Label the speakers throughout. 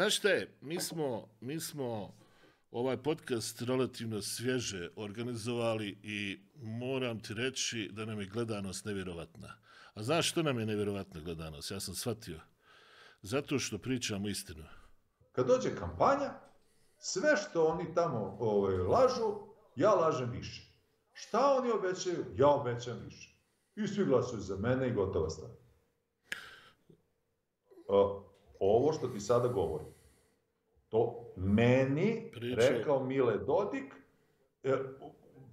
Speaker 1: Znaš šta je, mi smo, mi smo ovaj podcast relativno svježe organizovali i moram ti reći da nam je gledanost nevjerovatna. A znaš što nam je nevjerovatna gledanost? Ja sam shvatio. Zato što pričamo istinu.
Speaker 2: Kad dođe kampanja, sve što oni tamo ovaj, lažu, ja lažem više. Šta oni obećaju? Ja obećam više. I svi glasuju za mene i gotova stvar. Ovo što ti sada govori, to meni Priča. rekao Mile Dodik e,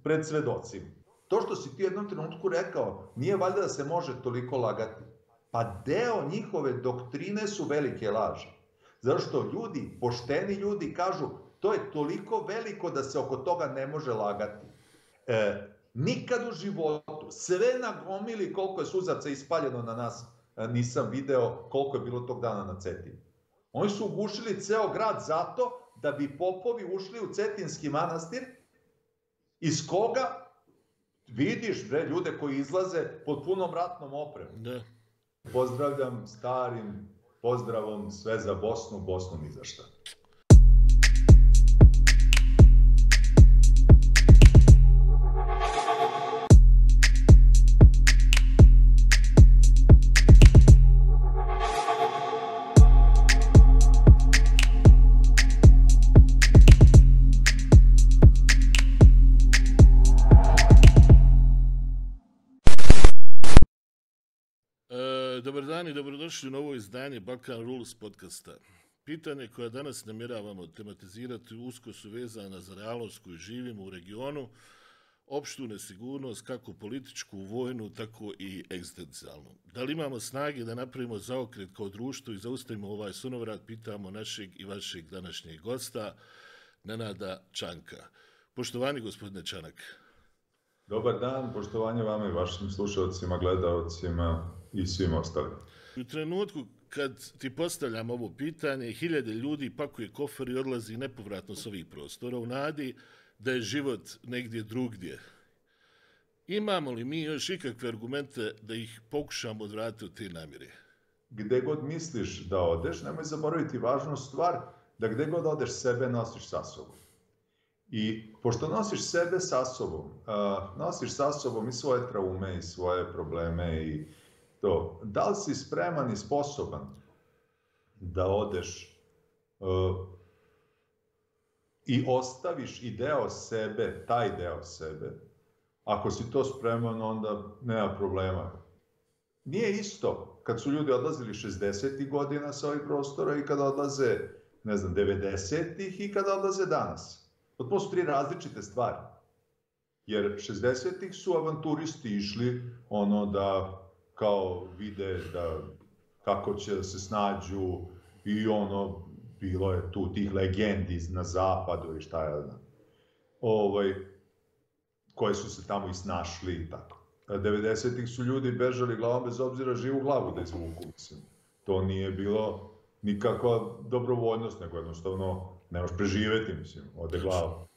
Speaker 2: pred svedocima. To što si ti jednom trenutku rekao, nije valjda da se može toliko lagati. Pa deo njihove doktrine su velike laže. Zato što ljudi, pošteni ljudi kažu, to je toliko veliko da se oko toga ne može lagati. E, nikad u životu, sve na gomili koliko je suzaca ispaljeno na nas, nisam video koliko je bilo tog dana na Cetini. Oni su ugušili ceo grad zato da bi popovi ušli u Cetinski manastir, iz koga vidiš bre, ljude koji izlaze pod punom ratnom opremom.
Speaker 1: Da.
Speaker 2: Pozdravljam starim pozdravom sve za Bosnu, Bosnu ni za šta.
Speaker 1: Dobrodošli u novo izdanje Balkan Rules podcasta. Pitanje koje danas namjeravamo tematizirati usko su vezana za realnost koju živimo u regionu, opštu nesigurnost, kako političku, vojnu, tako i egzistencijalnu. Da li imamo snage da napravimo zaokret kao društvo i zaustavimo ovaj sunovrat, pitamo našeg i vašeg današnjeg gosta, Nenada Čanka. Poštovani gospodine Čanak.
Speaker 2: Dobar dan, poštovanje vama i vašim slušalcima, gledalcima i svim ostalim.
Speaker 1: U trenutku kad ti postavljam ovo pitanje, hiljade ljudi pakuje kofer i odlazi nepovratno s ovih prostora u nadi da je život negdje drugdje. Imamo li mi još ikakve argumente da ih pokušamo odvratiti od te namire?
Speaker 2: Gde god misliš da odeš, nemoj zaboraviti važnu stvar, da gde god odeš sebe nosiš sa sobom. I pošto nosiš sebe sa sobom, uh, nosiš sa sobom i svoje traume i svoje probleme i to, da li si spreman i sposoban da odeš uh, i ostaviš i deo sebe, taj deo sebe, ako si to spreman, onda nema problema. Nije isto kad su ljudi odlazili 60. godina sa ovih prostora i kada odlaze, ne znam, 90. i kada odlaze danas. Potpuno su tri različite stvari. Jer 60-ih su avanturisti išli ono da kao vide da kako će da se snađu i ono bilo je tu tih legendi na zapadu i šta je znam. Ovaj, koje su se tamo i snašli i tako. 90-ih su ljudi bežali glavom bez obzira živu glavu da izvuku, mislim. To nije bilo nikakva dobrovoljnost, nego jednostavno ne možeš preživeti, mislim, ode glava.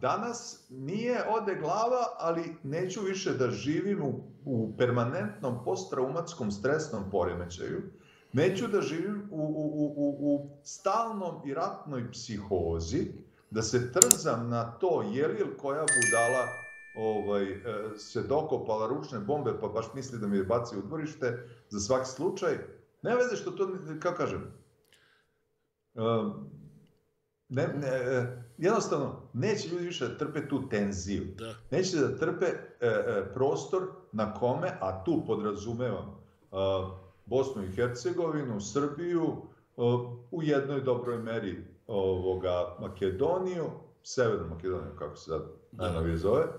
Speaker 2: Danas nije ode glava, ali neću više da živim u, u permanentnom posttraumatskom stresnom poremećaju. Neću da živim u, u, u, u stalnom i ratnoj psihozi, da se trzam na to je li koja budala ovaj, e, se dokopala ručne bombe, pa baš misli da mi je baci u dvorište za svaki slučaj. Ne veze što to, kako kažem, e, ne, ne, jednostavno, neće ljudi više da trpe tu tenziju. Da. Neće da trpe e, e, prostor na kome, a tu podrazumevam e, Bosnu i Hercegovinu, Srbiju, e, u jednoj dobroj meri ovoga Makedoniju, Severnu Makedoniju, kako se sad najnovije zove, e,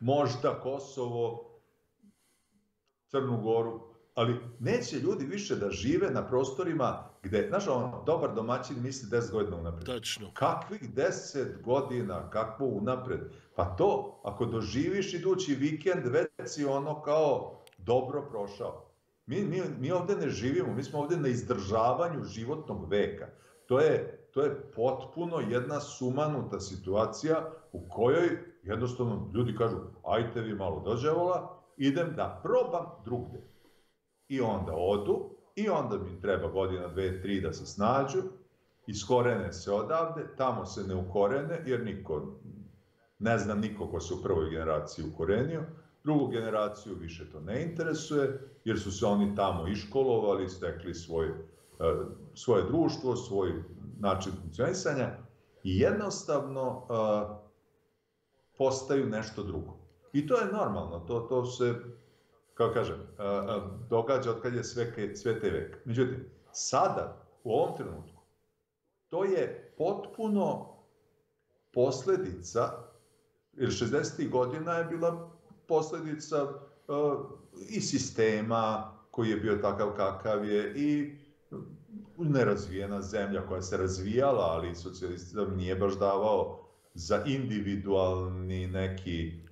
Speaker 2: možda Kosovo, Crnu Goru, ali neće ljudi više da žive na prostorima gde, znaš, on, dobar domaćin misli 10 godina unapred.
Speaker 1: Tačno.
Speaker 2: Kakvih 10 godina, kakvo unapred? Pa to, ako doživiš idući vikend, već si ono kao dobro prošao. Mi, mi, mi ovde ne živimo, mi smo ovde na izdržavanju životnog veka. To je, to je potpuno jedna sumanuta situacija u kojoj jednostavno ljudi kažu ajte vi malo dođevola, idem da probam drugde. I onda odu i onda mi treba godina, dve, tri da se snađu, iskorene se odavde, tamo se ne ukorene, jer niko, ne znam niko ko se u prvoj generaciji ukorenio, drugu generaciju više to ne interesuje, jer su se oni tamo iškolovali, stekli svoj, e, svoje društvo, svoj način funkcionisanja i jednostavno e, postaju nešto drugo. I to je normalno, to, to se, kao kažem, događa od kad je sve, sve te vek. Međutim, sada, u ovom trenutku, to je potpuno posledica, jer 60. godina je bila posledica uh, i sistema koji je bio takav kakav je i nerazvijena zemlja koja se razvijala, ali socijalizam nije baš davao za individualni neki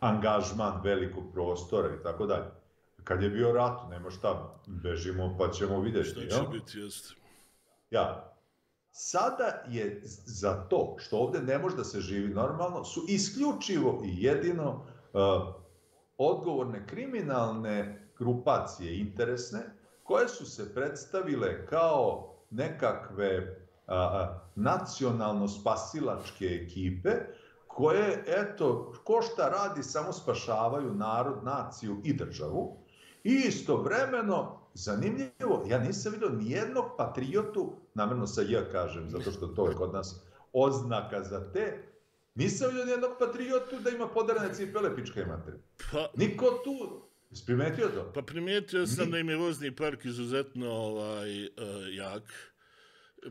Speaker 2: angažman velikog prostora i tako dalje. Kad je bio rat, nema šta, bežimo pa ćemo vidjeti.
Speaker 1: Šta će ja? biti, jeste.
Speaker 2: Ja. Sada je za to što ovde ne može da se živi normalno, su isključivo i jedino odgovorne kriminalne grupacije interesne koje su se predstavile kao nekakve nacionalno spasilačke ekipe koje, eto, ko šta radi, samo spašavaju narod, naciju i državu. I istovremeno, zanimljivo, ja nisam vidio nijednog patriotu, namjerno sa ja kažem, zato što to je kod nas oznaka za te, Nisam vidio nijednog patriotu da ima podarane cipele pičke matere. Pa, Niko tu primetio to?
Speaker 1: Pa primetio sam Ni... da im je vozni park izuzetno ovaj, uh, jak.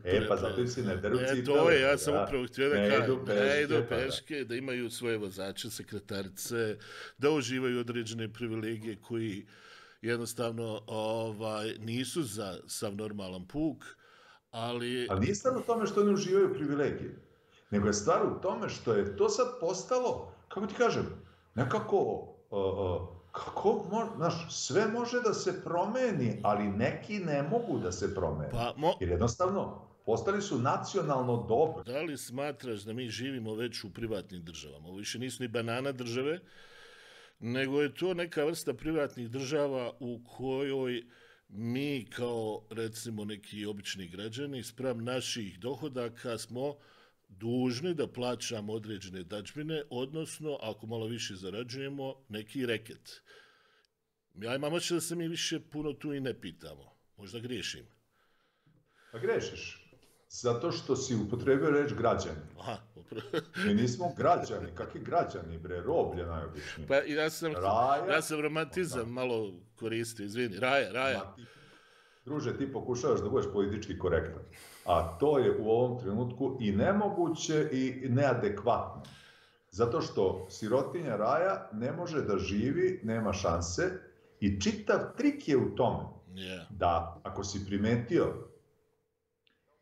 Speaker 2: E, pa zato si ne deru.
Speaker 1: E, to je, ja sam da. upravo htio da kažem. Ne idu pa peške, da. da imaju svoje vozače, sekretarice, da uživaju određene privilegije koji jednostavno ovaj nisu za sav normalan puk, ali...
Speaker 2: A nije stvarno tome što ne uživaju privilegije nego je stvar u tome što je to sad postalo, kako ti kažem, nekako, uh, uh, kako, znaš, sve može da se promeni, ali neki ne mogu da se promeni. Pa, mo... Jer jednostavno, postali su nacionalno dobro.
Speaker 1: Da li smatraš da mi živimo već u privatnim državama? Ovo više nisu ni banana države, nego je to neka vrsta privatnih država u kojoj mi kao, recimo, neki obični građani, sprem naših dohodaka smo dužni da plaćamo određene dađbine, odnosno, ako malo više zarađujemo, neki reket. Ja imam oče da se mi više puno tu i ne pitamo. Možda griješim.
Speaker 2: Pa grešiš. Zato što si upotrebio reč građani. Aha, upravo. Mi nismo građani. Kakvi građani, bre? Roblje najobičnije.
Speaker 1: Pa ja sam, raja, ja sam romantizam onda. malo koristio. Izvini, raja, raja.
Speaker 2: Druže, ti pokušavaš da budeš politički korektan a to je u ovom trenutku i nemoguće i neadekvatno. Zato što sirotinja raja ne može da živi, nema šanse i čitav trik je u tome da ako si primetio,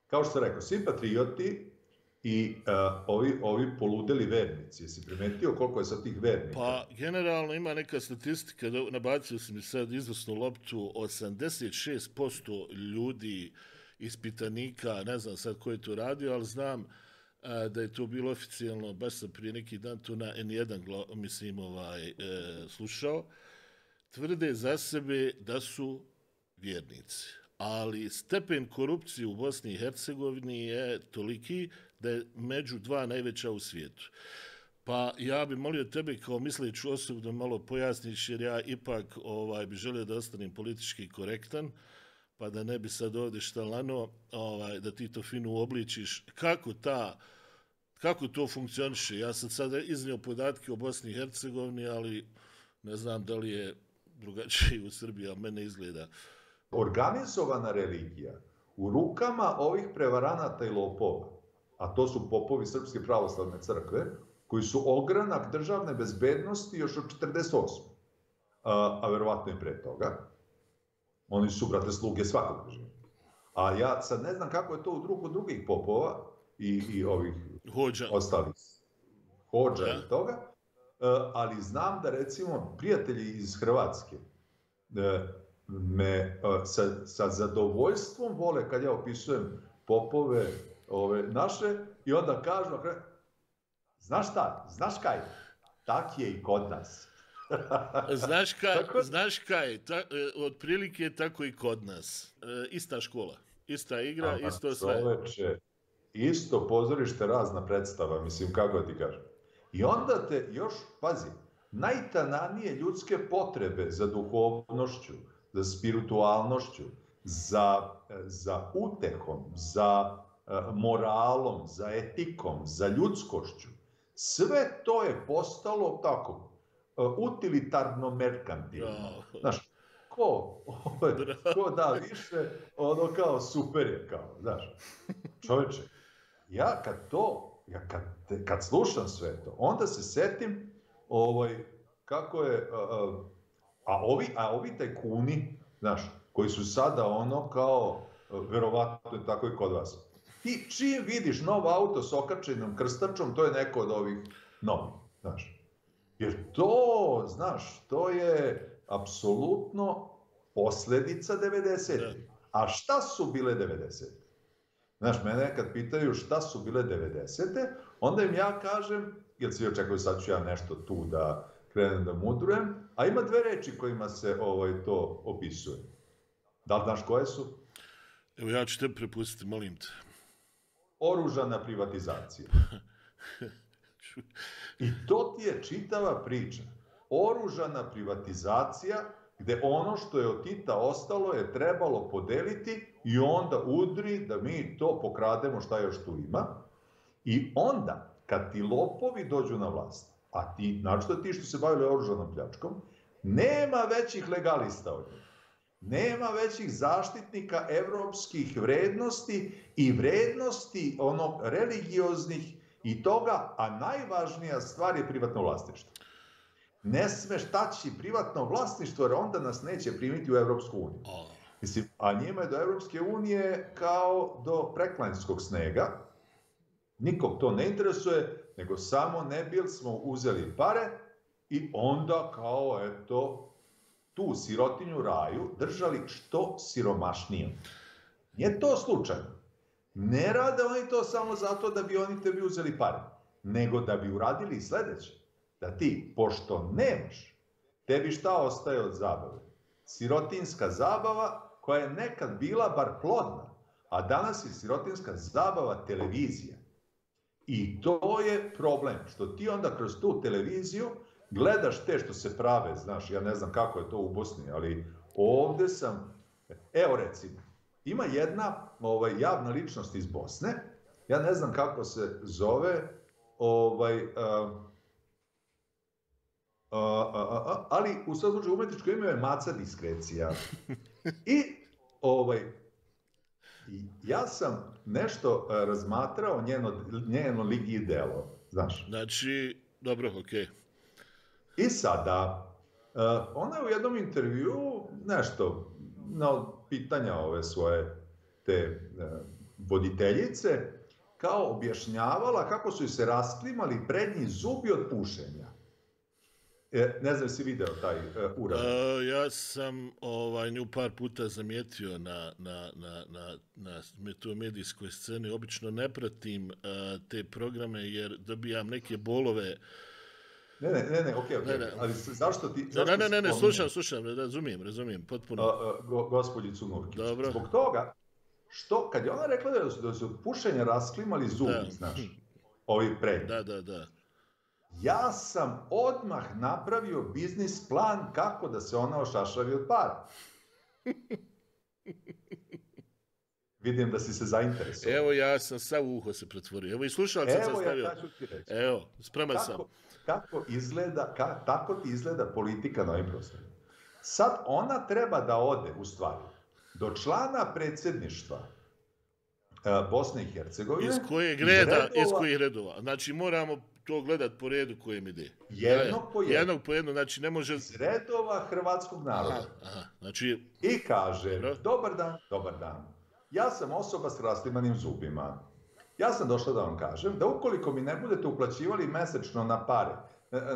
Speaker 2: kao što sam rekao, svi patrioti i uh, ovi, ovi poludeli vernici, jesi primetio koliko je sa tih vernika?
Speaker 1: Pa, generalno ima neka statistika, da nabacio sam mi sad izvrsnu loptu, 86% ljudi uh, ispitanika, ne znam sad ko je to radio, ali znam a, da je to bilo oficijalno, baš sam prije neki dan to na N1, mislim, ovaj, e, slušao, tvrde za sebe da su vjernici. Ali stepen korupcije u Bosni i Hercegovini je toliki da je među dva najveća u svijetu. Pa ja bih molio tebe kao misleću osobu da malo pojasniš, jer ja ipak ovaj, bi želio da ostanem politički korektan. Uh, pa da ne bi sad ovdje štalano, ovaj, da ti to fino uobličiš, kako ta, kako to funkcioniše. Ja sam sad iznio podatke o Bosni i Hercegovini, ali ne znam da li je drugačije u Srbiji, a mene izgleda.
Speaker 2: Organizovana religija u rukama ovih prevaranata i lopova, a to su popovi Srpske pravoslavne crkve, koji su ogranak državne bezbednosti još od 48. A, a verovatno i pre toga, Oni su, brate, sluge svakog režima. A ja sad ne znam kako je to u drugu drugih popova i, i ovih
Speaker 1: Hođa.
Speaker 2: ostalih hođa ja. i toga, e, ali znam da, recimo, prijatelji iz Hrvatske e, me e, sa, sa zadovoljstvom vole kad ja opisujem popove ove naše i onda kažu, znaš šta, znaš kaj, tak je i kod nas.
Speaker 1: Znaš kaj, tako... znaš kaj, ta, e, otprilike tako i kod nas. E, ista škola, ista igra, Aha, isto sve.
Speaker 2: Čoveče, isto pozorište, razna predstava, mislim, kako ti kažem. I onda te još, pazi, najtananije ljudske potrebe za duhovnošću, za spiritualnošću, za, za utehom, za e, moralom, za etikom, za ljudskošću, sve to je postalo tako, e, utilitarno merkantilno. Znaš, ko, ko da više, ono kao super je, kao, znaš. Čovječe, ja kad to, ja kad, kad slušam sve to, onda se setim, ovaj, kako je, a, a ovi, a ovi tajkuni, znaš, koji su sada ono kao, verovatno je tako i kod vas, ti čim vidiš nov auto s okačenom krstačom, to je neko od ovih novih, znaš. Jer to, znaš, to je apsolutno posledica 90. A šta su bile 90. Znaš, mene kad pitaju šta su bile 90. onda im ja kažem, jer svi očekuju sad ću ja nešto tu da krenem da mudrujem, a ima dve reči kojima se ovaj to opisuje. Da li znaš koje su?
Speaker 1: Evo ja ću te prepustiti, molim te.
Speaker 2: Oružana privatizacija. I to ti je čitava priča. Oružana privatizacija gde ono što je od Tita ostalo je trebalo podeliti i onda udri da mi to pokrademo šta još tu ima. I onda, kad ti lopovi dođu na vlast, a ti, znači ti što se bavili oružanom pljačkom, nema većih legalista od njih. Nema većih zaštitnika evropskih vrednosti i vrednosti ono religioznih i toga, a najvažnija stvar je privatno vlasništvo. Ne smeš taći privatno vlasništvo, jer onda nas neće primiti u Evropsku uniju. Mislim, a njima je do Evropske unije kao do preklanjskog snega. Nikog to ne interesuje, nego samo ne bil smo uzeli pare i onda kao, eto, tu sirotinju raju držali što siromašnijom. Nije to slučajno. Ne rade oni to samo zato da bi oni tebi uzeli pare, nego da bi uradili sledeće. Da ti, pošto nemaš, tebi šta ostaje od zabave? Sirotinska zabava koja je nekad bila bar plodna, a danas je sirotinska zabava televizija. I to je problem, što ti onda kroz tu televiziju gledaš te što se prave, znaš, ja ne znam kako je to u Bosni, ali ovde sam, evo recimo, ima jedna ovaj, javna ličnost iz Bosne, ja ne znam kako se zove, ovaj, a, a, a, a, ali u svom slučaju umetničko ime je Maca Diskrecija. I ovaj, ja sam nešto razmatrao njeno, njeno ligi delo, znaš.
Speaker 1: Znači, dobro, okej. Okay.
Speaker 2: I sada, ona je u jednom intervju nešto na pitanja ove svoje te e, voditeljice kao objašnjavala kako su se rasklimali prednji zubi od pušenja. E, ne znam si video taj e, uh, urad.
Speaker 1: E, ja sam ovaj, nju par puta zamijetio na, na, na, na, na metomedijskoj sceni. Obično ne pratim te programe jer dobijam neke bolove uh,
Speaker 2: Ne, ne, ne, ne, okej, okay, okej. Okay. Ali zašto ti...
Speaker 1: Zašto ne, ne, ne, ne, slušam, slušam, razumijem, razumijem, potpuno. A,
Speaker 2: a, go, gospodjicu Nurkić. Dobro. Zbog toga, što, kad je ona rekla da su, da su od pušenja rasklimali zubi, da. znaš, ovi prednji.
Speaker 1: Da, da, da.
Speaker 2: Ja sam odmah napravio biznis plan kako da se ona ošašavi od para. Vidim da si se zainteresovao.
Speaker 1: Evo, ja sam sav uho se pretvorio. Evo, i slušalca sam stavio.
Speaker 2: Evo, ja ću ti reći.
Speaker 1: Evo, spreman sam
Speaker 2: kako izgleda, ka, tako ti izgleda politika na ovim prostorima. Sad ona treba da ode, u stvari, do člana predsjedništva uh, Bosne i Hercegovine.
Speaker 1: Iz kojeg reda, iz, redova, iz kojih redova. Znači, moramo to gledat po redu kojem ide.
Speaker 2: Jednog po jednog.
Speaker 1: Jednog po jednog, znači ne može...
Speaker 2: Iz redova hrvatskog naroda. Aha,
Speaker 1: aha, znači...
Speaker 2: I kaže, Dobro. dobar dan, dobar dan. Ja sam osoba s raslimanim zubima. Ja sam došla da vam kažem da ukoliko mi ne budete uplaćivali mesečno na pare,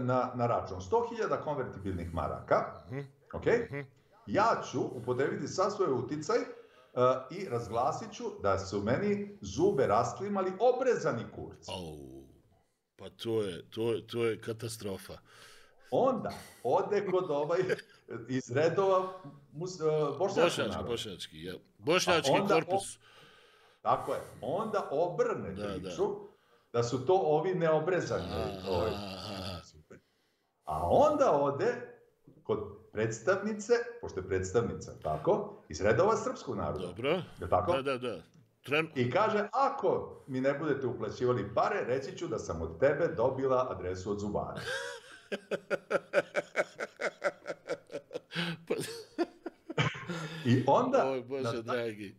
Speaker 2: na, na račun 100.000 konvertibilnih maraka, mm -hmm. ok, mm -hmm. ja ću upotrebiti sa svoje uticaj uh, i razglasit ću da su meni zube rasklimali obrezani kurci.
Speaker 1: Oh, pa to je, to, je, to je katastrofa.
Speaker 2: onda ode kod ovaj iz redova mus, uh,
Speaker 1: Bošnjački,
Speaker 2: naroda.
Speaker 1: bošnjački, ja. Bošnjački korpus.
Speaker 2: Tako je. Onda obrne
Speaker 1: Da,
Speaker 2: priču da. su to ovi neobrezani. Ovaj,
Speaker 1: aha.
Speaker 2: A onda ode kod predstavnice, pošto je predstavnica, tako, iz redova srpskog naroda.
Speaker 1: Dobro.
Speaker 2: Je tako?
Speaker 1: Da, da, da. Tren...
Speaker 2: I kaže, ako mi ne budete uplaćivali pare, reći ću da sam od tebe dobila adresu od zubara. I onda,
Speaker 1: Oj, Bože,
Speaker 2: na-
Speaker 1: dragi.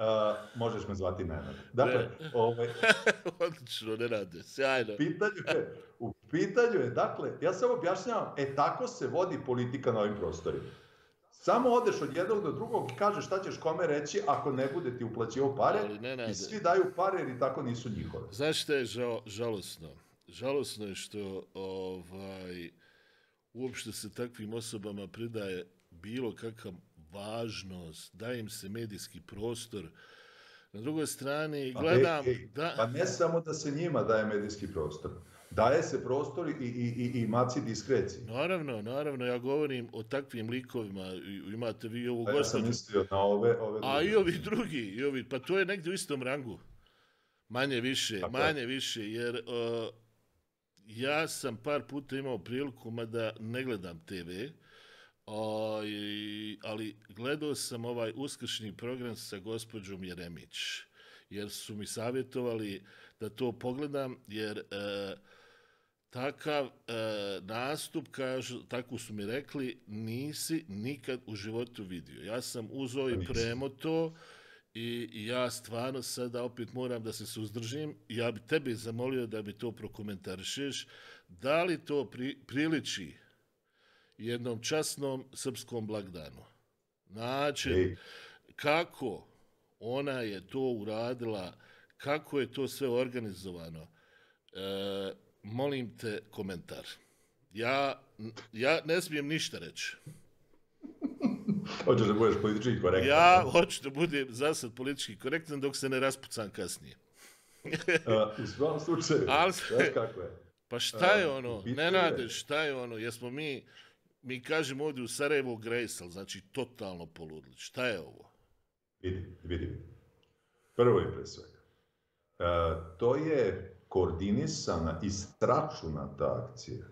Speaker 2: A, možeš me zvati Nenad. Dakle, ovaj,
Speaker 1: Odlično, ne rade. Sjajno.
Speaker 2: pitanju je, u pitanju je, dakle, ja samo objašnjavam, e tako se vodi politika na ovim prostorima. Samo odeš od jednog do drugog i kažeš šta ćeš kome reći ako ne bude ti uplaćivao pare
Speaker 1: Ali ne nade.
Speaker 2: i svi daju pare jer i tako nisu njihove.
Speaker 1: Znaš šta je žao, žalosno? Žalosno je što ovaj, uopšte se takvim osobama pridaje bilo kakav važnost, daje im se medijski prostor. Na drugoj strani
Speaker 2: Pa,
Speaker 1: gledam
Speaker 2: ej, ej,
Speaker 1: da...
Speaker 2: Pa ne samo da se njima daje medijski prostor. Daje se prostor i, i, i, i maci diskreciji.
Speaker 1: Naravno, naravno, ja govorim o takvim likovima. Imate vi ovu
Speaker 2: Pa ja sam mislio na ove, ove
Speaker 1: A i ovi drugi, i ovi, pa to je negdje u istom rangu. Manje više,
Speaker 2: Tako je.
Speaker 1: manje više, jer uh, ja sam par puta imao priliku, mada ne gledam TV, o, i, ali gledao sam ovaj uskršnji program sa gospođom Jeremić, jer su mi savjetovali da to pogledam, jer uh, takav e, nastup, kažu, tako su mi rekli, nisi nikad u životu vidio. Ja sam uzao i
Speaker 2: Nisam.
Speaker 1: premo to i, i ja stvarno sada opet moram da se suzdržim. Ja bi tebe zamolio da bi to prokomentarišeš. Da li to pri, priliči jednom časnom srpskom blagdanu? Način,
Speaker 2: Ej,
Speaker 1: kako ona je to uradila, kako je to sve organizovano, e, molim te komentar. Ja, ja ne smijem ništa reći.
Speaker 2: hoćeš da budeš politički korektan.
Speaker 1: Ja hoću da budem zasad politički korektan dok se ne raspucam kasnije.
Speaker 2: Uh, u svom slučaju,
Speaker 1: Ali-
Speaker 2: znaš kako je.
Speaker 1: Pa šta je ono,
Speaker 2: u biti
Speaker 1: ne nade, šta je ono, jesmo mi, mi kažemo ovdje u Sarajevo grejsal, znači totalno poludili. Šta je ovo?
Speaker 2: Vidi, vidi, vidi. Prvo i pre svega. E, to je koordinisana i stračunata akcija.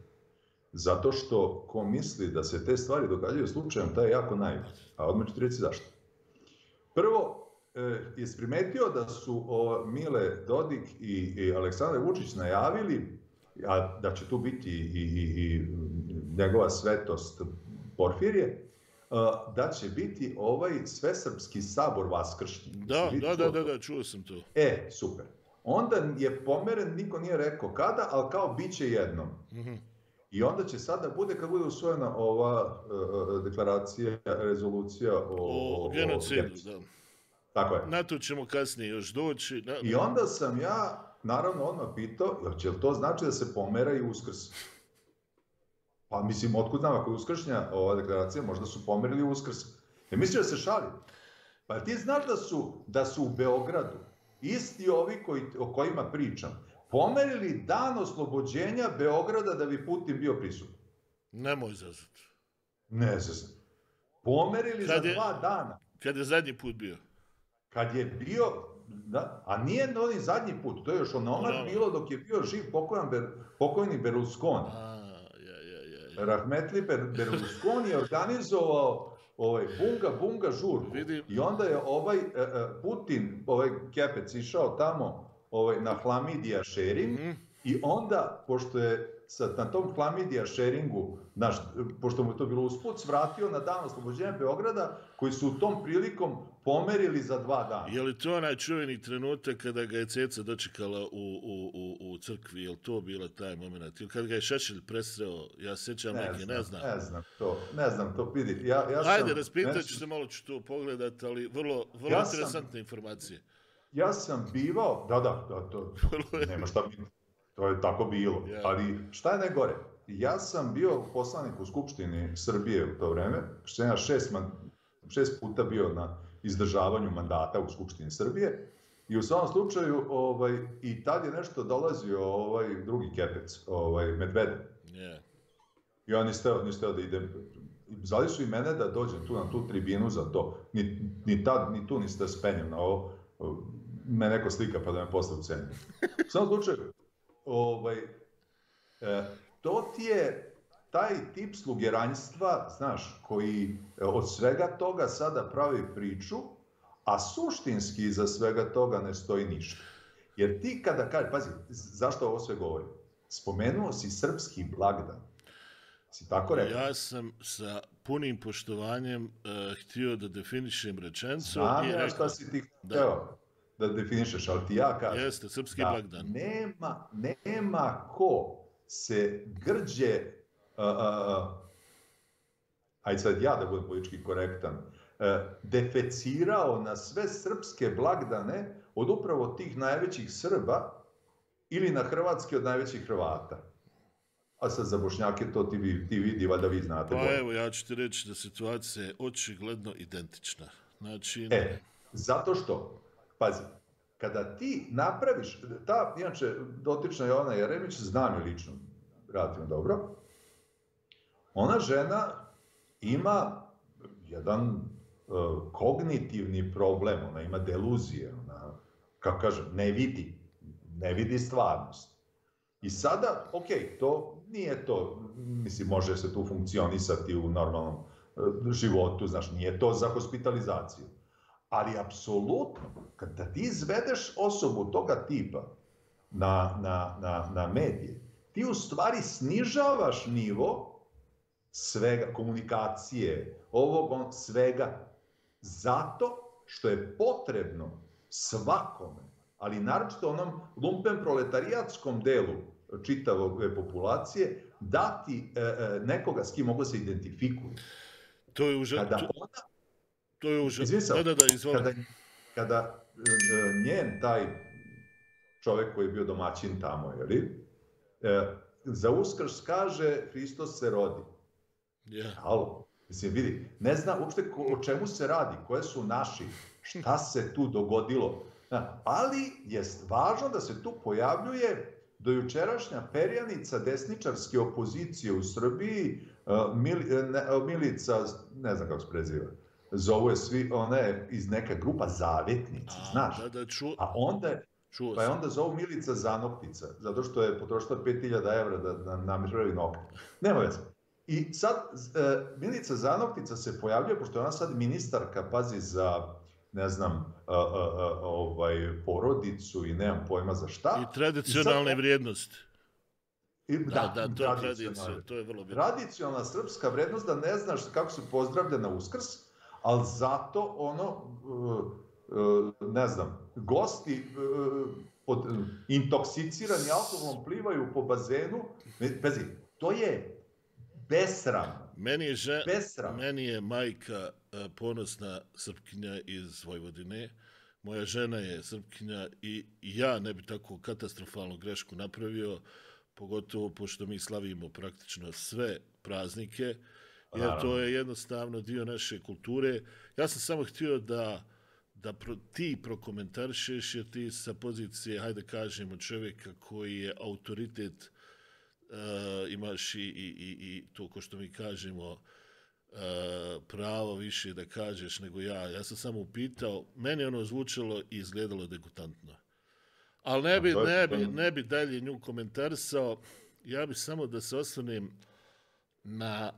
Speaker 2: Zato što ko misli da se te stvari događaju slučajem, taj je jako naivan. A odmah ću ti reći zašto. Prvo, e, je primetio da su o, Mile Dodik i, i Aleksandar Vučić najavili a, da će tu biti i, i, i njegova svetost Porfirije, da će biti ovaj svesrpski sabor vaskršnji.
Speaker 1: Da, da, da, da, da, čuo sam to.
Speaker 2: E, super. Onda je pomeren, niko nije rekao kada, ali kao bit će jednom.
Speaker 1: Mhm.
Speaker 2: I onda će sada bude, kad bude usvojena ova uh, deklaracija, rezolucija o,
Speaker 1: O genocidu,
Speaker 2: genocidu.
Speaker 1: da.
Speaker 2: Tako je.
Speaker 1: Na to ćemo kasnije još doći. Na,
Speaker 2: I onda sam ja, naravno, odmah pitao, jel će to znači da se pomera i uskrs? Pa mislim, otkud znam, ako je uskršnja ova deklaracija, možda su pomerili uskrs. Ne misliš da se šali? Pa ti znaš da su, da su u Beogradu isti ovi koji, o kojima pričam, pomerili dan oslobođenja Beograda da bi Putin bio prisutan.
Speaker 1: Nemoj zazad.
Speaker 2: Ne znam. Pomerili
Speaker 1: Kad
Speaker 2: za
Speaker 1: je-
Speaker 2: dva dana.
Speaker 1: Kad je zadnji put bio?
Speaker 2: Kad je bio, da, a nije oni zadnji put, to je još onomad
Speaker 1: Ono.
Speaker 2: bilo dok je bio živ pokojan, Ber, pokojni Berlusconi.
Speaker 1: A, ja, ja, ja. ja.
Speaker 2: Rahmetli Ber, Berlusconi je organizovao ovaj bunga bunga žurku.
Speaker 1: Vidim.
Speaker 2: I onda je ovaj e, Putin, ovaj Kepec išao tamo ovaj na Hlamidija sharing
Speaker 1: Mhm.
Speaker 2: i onda pošto je sa, na tom Hlamidija sharingu, naš, pošto mu je to bilo usput, svratio na dan oslobođenja Beograda, koji su u tom prilikom pomerili za dva dana.
Speaker 1: Je li to onaj čuveni trenutak kada ga je Ceca dočekala u, u, u, u crkvi? Je li to bila taj moment? Ili kad ga je Šešelj presreo? Ja se sjećam neki, ne znam.
Speaker 2: Ne znam to, ne znam to, vidi. Ja, ja
Speaker 1: Ajde,
Speaker 2: sam,
Speaker 1: raspitat
Speaker 2: ne-
Speaker 1: ću se, malo ću to pogledat, ali vrlo, vrlo
Speaker 2: Ja sam-
Speaker 1: interesantne informacije.
Speaker 2: Ja sam bivao, da, da, da, to, nema šta biti, to je tako bilo.
Speaker 1: Ja.
Speaker 2: Ali šta je najgore? Ja sam bio poslanik u Skupštini Srbije u to vreme, što sam ja šest, man, šest puta bio na izdržavanju mandata u Skupštini Srbije. I u svom slučaju, ovaj, i tad je nešto dolazio ovaj drugi kepec, ovaj, Medvedev.
Speaker 1: Yeah.
Speaker 2: I oni ste, oni ste da idem, zvali su i mene da dođem tu na tu tribinu za to. Ni, ni, tad, ni tu niste spenjem na ovo. Me neko slika pa da me posle u cenu. U samom slučaju, ovaj, e, to ti je taj tip slugeranjstva, znaš, koji e, od svega toga sada pravi priču, a suštinski za svega toga ne stoji ništa. Jer ti kada kaže, pazi, zašto ovo sve govorim? Spomenuo si srpski blagdan. Si tako rekao?
Speaker 1: Ja sam sa punim poštovanjem uh, htio da definišem rečencu.
Speaker 2: Znam ja rekao, šta si ti htio da. Da definišeš, ali ti ja kažem.
Speaker 1: Jeste, srpski
Speaker 2: da
Speaker 1: blagdan.
Speaker 2: Nema, nema ko se grđe, uh, uh, ajde sad ja da budem politički korektan, uh, defecirao na sve srpske blagdane od upravo tih najvećih Srba ili na hrvatski od najvećih Hrvata. A sad za Bošnjake to ti, ti vidi, valjda vi znate.
Speaker 1: Pa bolje. evo, ja ću ti reći da situacija je očigledno identična. Znači...
Speaker 2: E, zato što, pazi, kada ti napraviš, ta, inače, dotična je ona Jeremić, znam je lično, relativno dobro, ona žena ima jedan uh, kognitivni problem, ona ima deluzije, ona, kako kažem, ne vidi, ne vidi stvarnost. I sada, ok, to nije to, mislim, može se tu funkcionisati u normalnom uh, životu, znaš, nije to za hospitalizaciju. Ali apsolutno, kada ti izvedeš osobu toga tipa na, na, na, na medije, ti u stvari snižavaš nivo svega, komunikacije, ovog svega, zato što je potrebno svakome, ali naročito onom lumpen proletarijatskom delu čitavog populacije, dati e, e, nekoga s kim mogu se identifikuju.
Speaker 1: To je užas. Kada ona... To je užas. Da, da, da, izvoli.
Speaker 2: Kada, kada e, njen taj čovjek koji je bio domaćin tamo, jeli, e, za uskrs kaže Hristos se rodi.
Speaker 1: Yeah.
Speaker 2: Halo, mislim, vidi, ne zna uopšte ko, o čemu se radi, koje su naši, šta se tu dogodilo. Ali je važno da se tu pojavljuje dojučerašnja perjanica desničarske opozicije u Srbiji, uh, Mil, ne, Milica, ne znam kako se preziva, zovu je svi, ona je iz neka grupa zavjetnici, znaš.
Speaker 1: Da, da, ču...
Speaker 2: A onda Čuo pa je onda zovu Milica Zanoktica, zato što je potrošila 5000 evra da, da namirali nokte. Nema veze. I sad, e, Milica Zanoktica se pojavljuje, pošto je ona sad ministarka, pazi, za, ne znam, a, a, a, ovaj, porodicu i nemam pojma za šta.
Speaker 1: I tradicionalne I sad, vrijednosti.
Speaker 2: I, da,
Speaker 1: da, da, to je tradicija, to je vrlo bitno.
Speaker 2: Tradicionalna srpska vrednost da ne znaš kako se pozdravlja na uskrs, ali zato ono, e, e, ne znam, gosti e, pod intoksicirani alkoholom plivaju po bazenu. Pazi, to je besram.
Speaker 1: Meni je, žen, besram. meni je majka ponosna srpkinja iz Vojvodine. Moja žena je srpkinja i ja ne bi tako katastrofalnu grešku napravio, pogotovo pošto mi slavimo praktično sve praznike, jer to je jednostavno dio naše kulture. Ja sam samo htio da da pro, ti prokomentarišeš jer ti sa pozicije, hajde kažemo, čovjeka koji je autoritet, uh, imaš i, i, i, i to ko što mi kažemo, uh, pravo više da kažeš nego ja. Ja sam samo upitao, meni ono zvučalo i izgledalo degutantno. Ali ne bi, ne, bi, ne bi dalje nju komentarisao. Ja bih samo da se osvrnem na,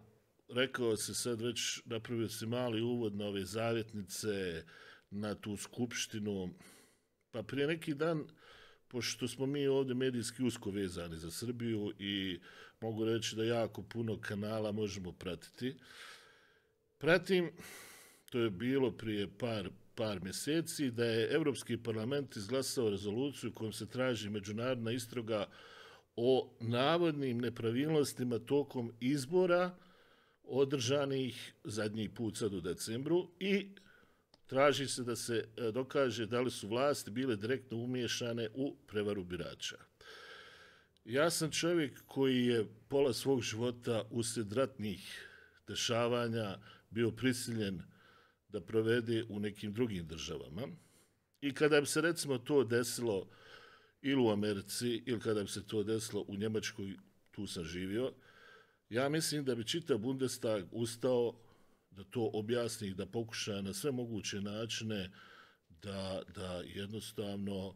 Speaker 1: rekao se sad već, napravio si mali uvod na ove zavjetnice, na tu skupštinu. Pa prije neki dan, pošto smo mi ovdje medijski usko vezani za Srbiju i mogu reći da jako puno kanala možemo pratiti, pratim, to je bilo prije par, par mjeseci, da je Evropski parlament izglasao rezoluciju kojom se traži međunarodna istroga o navodnim nepravilnostima tokom izbora održanih zadnji put sad u decembru i traži se da se e, dokaže da li su vlasti bile direktno umiješane u prevaru birača. Ja sam čovjek koji je pola svog života usred ratnih dešavanja bio prisiljen da provede u nekim drugim državama. I kada bi se recimo to desilo ili u Americi, ili kada bi se to desilo u Njemačkoj, tu sam živio, ja mislim da bi čitav Bundestag ustao da to objasni, da pokuša na sve moguće načine da, da jednostavno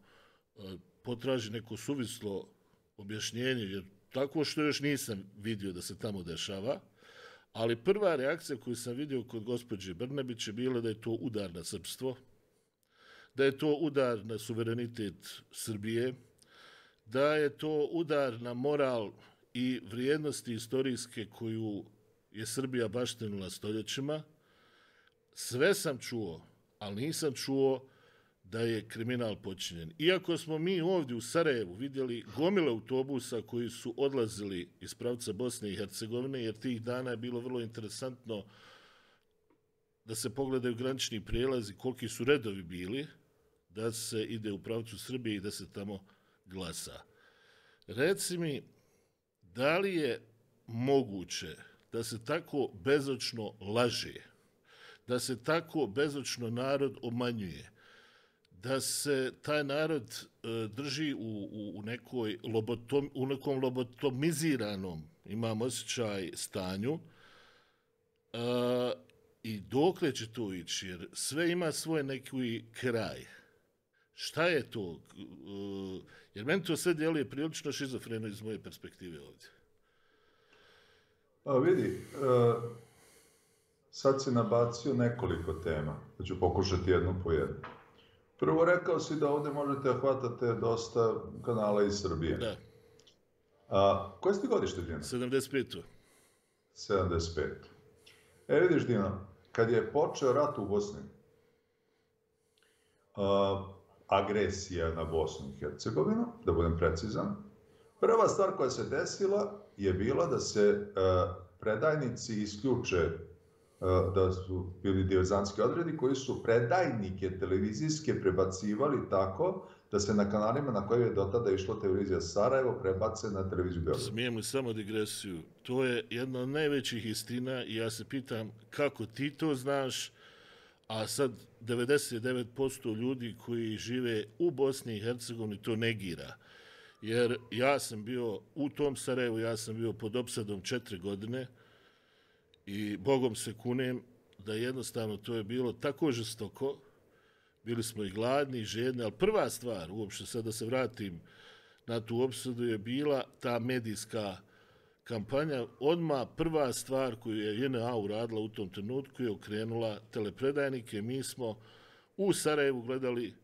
Speaker 1: e, potraži neko suvislo objašnjenje, jer tako što još nisam vidio da se tamo dešava, ali prva reakcija koju sam vidio kod gospođe Brnebić je bila da je to udar na srpstvo, da je to udar na suverenitet Srbije, da je to udar na moral i vrijednosti istorijske koju je Srbija baštenula stoljećima. Sve sam čuo, ali nisam čuo da je kriminal počinjen. Iako smo mi ovdje u Sarajevu vidjeli gomile autobusa koji su odlazili iz pravca Bosne i Hercegovine, jer tih dana je bilo vrlo interesantno da se pogledaju granični prijelazi, koliki su redovi bili, da se ide u pravcu Srbije i da se tamo glasa. Reci mi, da li je moguće da se tako bezočno laže, da se tako bezočno narod omanjuje, da se taj narod e, drži u, u, u, nekoj lobotom, u nekom lobotomiziranom, imam osjećaj, stanju, e, i dokle će to ići, jer sve ima svoj neki kraj. Šta je to? E, jer meni to sve djeluje prilično šizofreno iz moje perspektive ovdje.
Speaker 2: A vidi, e, sad si nabacio nekoliko tema, pa ću pokušati jednu po jednu. Prvo rekao si da ovdje možete hvatate dosta kanala iz Srbije.
Speaker 1: Da.
Speaker 2: A, koje ste godište, Dino?
Speaker 1: 75.
Speaker 2: 75. E, vidiš, Dino, kad je počeo rat u Bosni, a, agresija na Bosnu i Hercegovinu, da budem precizan, prva stvar koja se desila je bila da se e, predajnici isključe e, da su bili divizanski odredi koji su predajnike televizijske prebacivali tako da se na kanalima na koje je dotada išla televizija Sarajevo prebace na televiziju Beograd.
Speaker 1: Smijem li samo digresiju? To je jedna od najvećih istina i ja se pitam kako ti to znaš, a sad 99% ljudi koji žive u Bosni i Hercegovini to negira. Jer ja sam bio u tom Sarajevu, ja sam bio pod opsadom četiri godine, I Bogom se kunem da jednostavno to je bilo tako žestoko, bili smo i gladni i žedni, ali prva stvar, uopšte sad da se vratim na tu opsadu, je bila ta medijska kampanja. Odma prva stvar koju je JNA uradila u tom trenutku je okrenula telepredajnike. Mi smo u Sarajevu gledali e,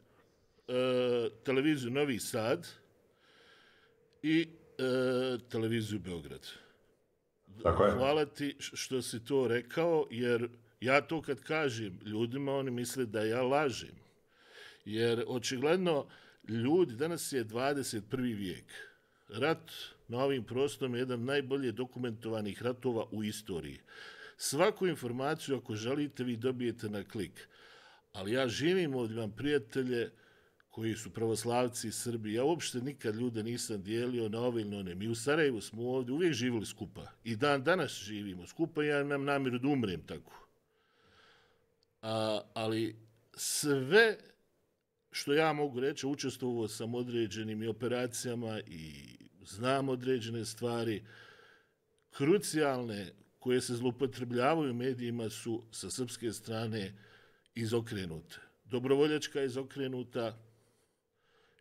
Speaker 1: televiziju Novi Sad i e, televiziju Beograd.
Speaker 2: Tako je.
Speaker 1: Hvala ti što si to rekao, jer ja to kad kažem ljudima, oni misle da ja lažem. Jer očigledno ljudi, danas je 21. vijek. Rat na ovim prostom je jedan najbolje dokumentovanih ratova u istoriji. Svaku informaciju, ako želite, vi dobijete na klik. Ali ja živim ovdje, imam prijatelje, koji su pravoslavci iz Srbije. Ja uopšte nikad ljude nisam dijelio na ove ili one. Mi u Sarajevu smo ovdje uvijek živjeli skupa. I dan danas živimo skupa i ja imam namjeru da umrem tako. A, ali sve što ja mogu reći, učestvovao sam određenim i operacijama i znam određene stvari, krucijalne koje se zlupotrebljavaju medijima su sa srpske strane izokrenute. Dobrovoljačka izokrenuta,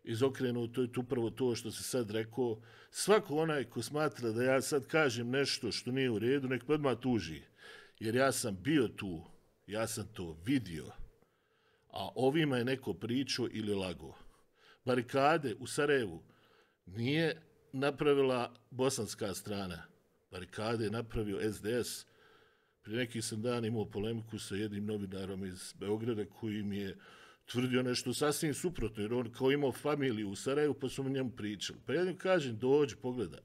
Speaker 1: izokrenuto je tu prvo to što se sad rekao. Svako onaj ko smatra da ja sad kažem nešto što nije u redu, nek me odmah tuži. Jer ja sam bio tu, ja sam to vidio. A ovima je neko pričao ili lago. Barikade u Sarajevu nije napravila bosanska strana. Barikade je napravio SDS. Prije nekih sam dan imao polemiku sa jednim novinarom iz Beograda koji mi je tvrdio nešto sasvim suprotno, jer on kao imao familiju u Sarajevu, pa su mi njemu pričali. Pa ja njemu kažem, dođi, pogledaj.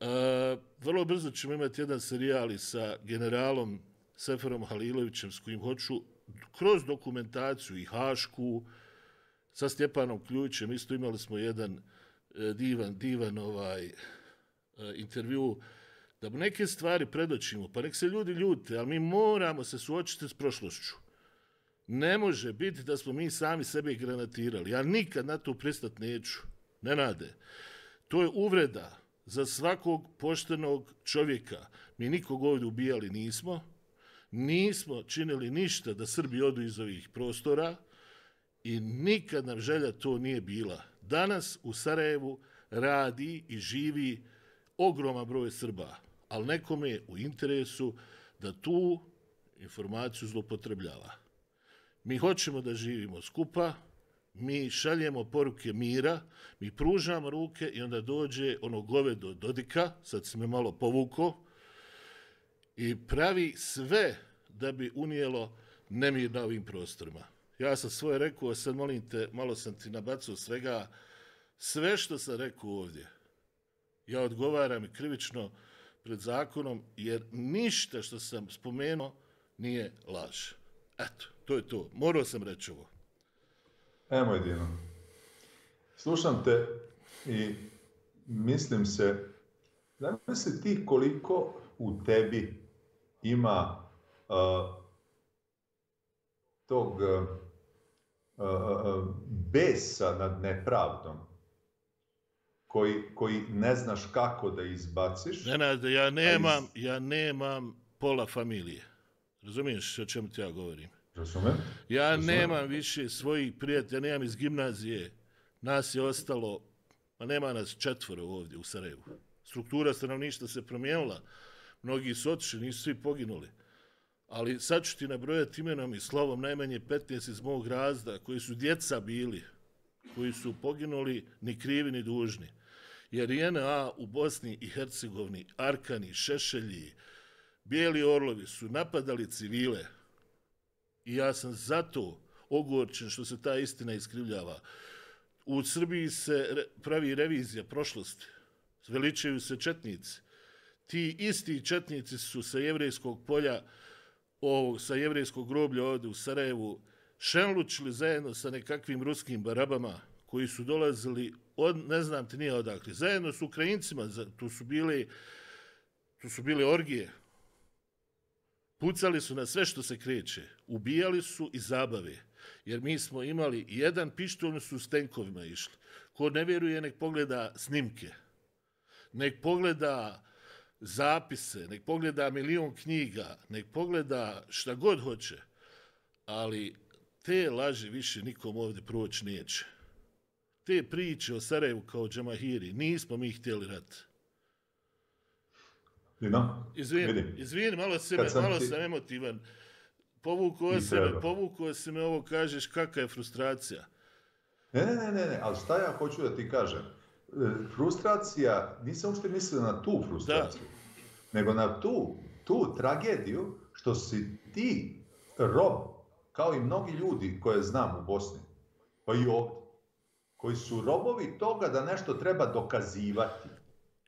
Speaker 1: Uh, vrlo brzo ćemo imati jedan serijal sa generalom Seferom Halilovićem, s kojim hoću kroz dokumentaciju i Hašku, sa Stjepanom Ključem, isto imali smo jedan uh, E, divan, divan ovaj, e, intervju, da neke stvari predoćimo, pa nek se ljudi ljute, ali mi moramo se suočiti s prošlošću. Ne može biti da smo mi sami sebe granatirali. Ja nikad na to pristat neću. Ne nade. To je uvreda za svakog poštenog čovjeka. Mi nikog ovdje ubijali nismo, nismo činili ništa da Srbi odu iz ovih prostora i nikad nam želja to nije bila. Danas u Sarajevu radi i živi ogroman broj Srba, ali nekome je u interesu da tu informaciju zlopotrebljava. Mi hoćemo da živimo skupa, mi šaljemo poruke mira, mi pružamo ruke i onda dođe ono gove do Dodika, sad se me malo povuko, i pravi sve da bi unijelo nemir na ovim prostorima. Ja sam svoje rekao, sad molim te, malo sam ti nabacao svega, sve što sam rekao ovdje, ja odgovaram i krivično pred zakonom, jer ništa što sam spomenuo nije laž. Eto, to je to. Morao sam reći ovo.
Speaker 2: E, jedino. Slušam te i mislim se, zamisli ti koliko u tebi ima uh, tog uh, besa nad nepravdom, koji, koji ne znaš kako da izbaciš.
Speaker 1: Nenad, ja nemam, iz... ja nemam pola familije. Razumiješ o čemu ti ja govorim?
Speaker 2: Razumem.
Speaker 1: Ja Razumem. nemam više svojih prijatelja, nemam iz gimnazije. Nas je ostalo, a nema nas četvoro ovdje u Sarajevu. Struktura stanovništa se promijenila. Mnogi su otišli, nisu svi poginuli. Ali sad ću ti nabrojati imenom i slovom najmanje 15 iz mog razda, koji su djeca bili, koji su poginuli ni krivi ni dužni. Jer JNA u Bosni i Hercegovini, Arkani, Šešelji, Bijeli orlovi su napadali civile, I ja sam zato ogorčen što se ta istina iskrivljava. U Srbiji se pravi revizija prošlosti. Veličaju se četnici. Ti isti četnici su sa jevrejskog polja, ovog, sa jevrejskog groblja ovdje u Sarajevu, šenlučili zajedno sa nekakvim ruskim barabama koji su dolazili od, ne znam ti nije odakle, zajedno s Ukrajincima, tu su bili, tu su bili orgije, Pucali su na sve što se kreće. Ubijali su i zabave. Jer mi smo imali jedan pištolj su s tenkovima išli. Ko ne vjeruje, nek pogleda snimke. Nek pogleda zapise, nek pogleda milion knjiga, nek pogleda šta god hoće. Ali te laži više nikom ovdje proći neće. Te priče o Sarajevu kao džamahiri, nismo mi htjeli rati.
Speaker 2: Dino,
Speaker 1: izvini, izvini, malo, se me, malo ti... sam emotivan. Povukao se, me, povukao se me ovo, kažeš, kakva je frustracija?
Speaker 2: Ne, ne, ne, ne, ne, ali šta ja hoću da ti kažem? E, frustracija, nisam ušte mislio na tu frustraciju, da. nego na tu, tu tragediju što si ti rob, kao i mnogi ljudi koje znam u Bosni, pa i ovdje, koji su robovi toga da nešto treba dokazivati.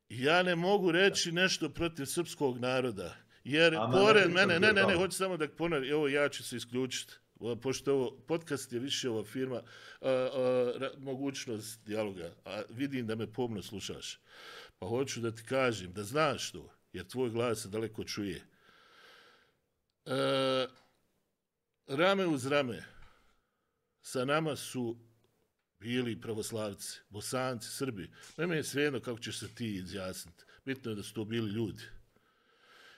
Speaker 1: Ja ne mogu reći nešto protiv srpskog naroda. Jer Ama pored mene, ne, ne, ne, hoću samo da ponovim, evo ja ću se isključiti. Pošto ovo podcast je više ova firma, a, a, mogućnost dijaloga, a vidim da me pomno slušaš. Pa hoću da ti kažem, da znaš to, jer tvoj glas se daleko čuje. E, rame uz rame sa nama su bili pravoslavci, bosanci, srbi. Nema je svejedno kako ćeš se ti izjasniti. Bitno je da su to bili ljudi.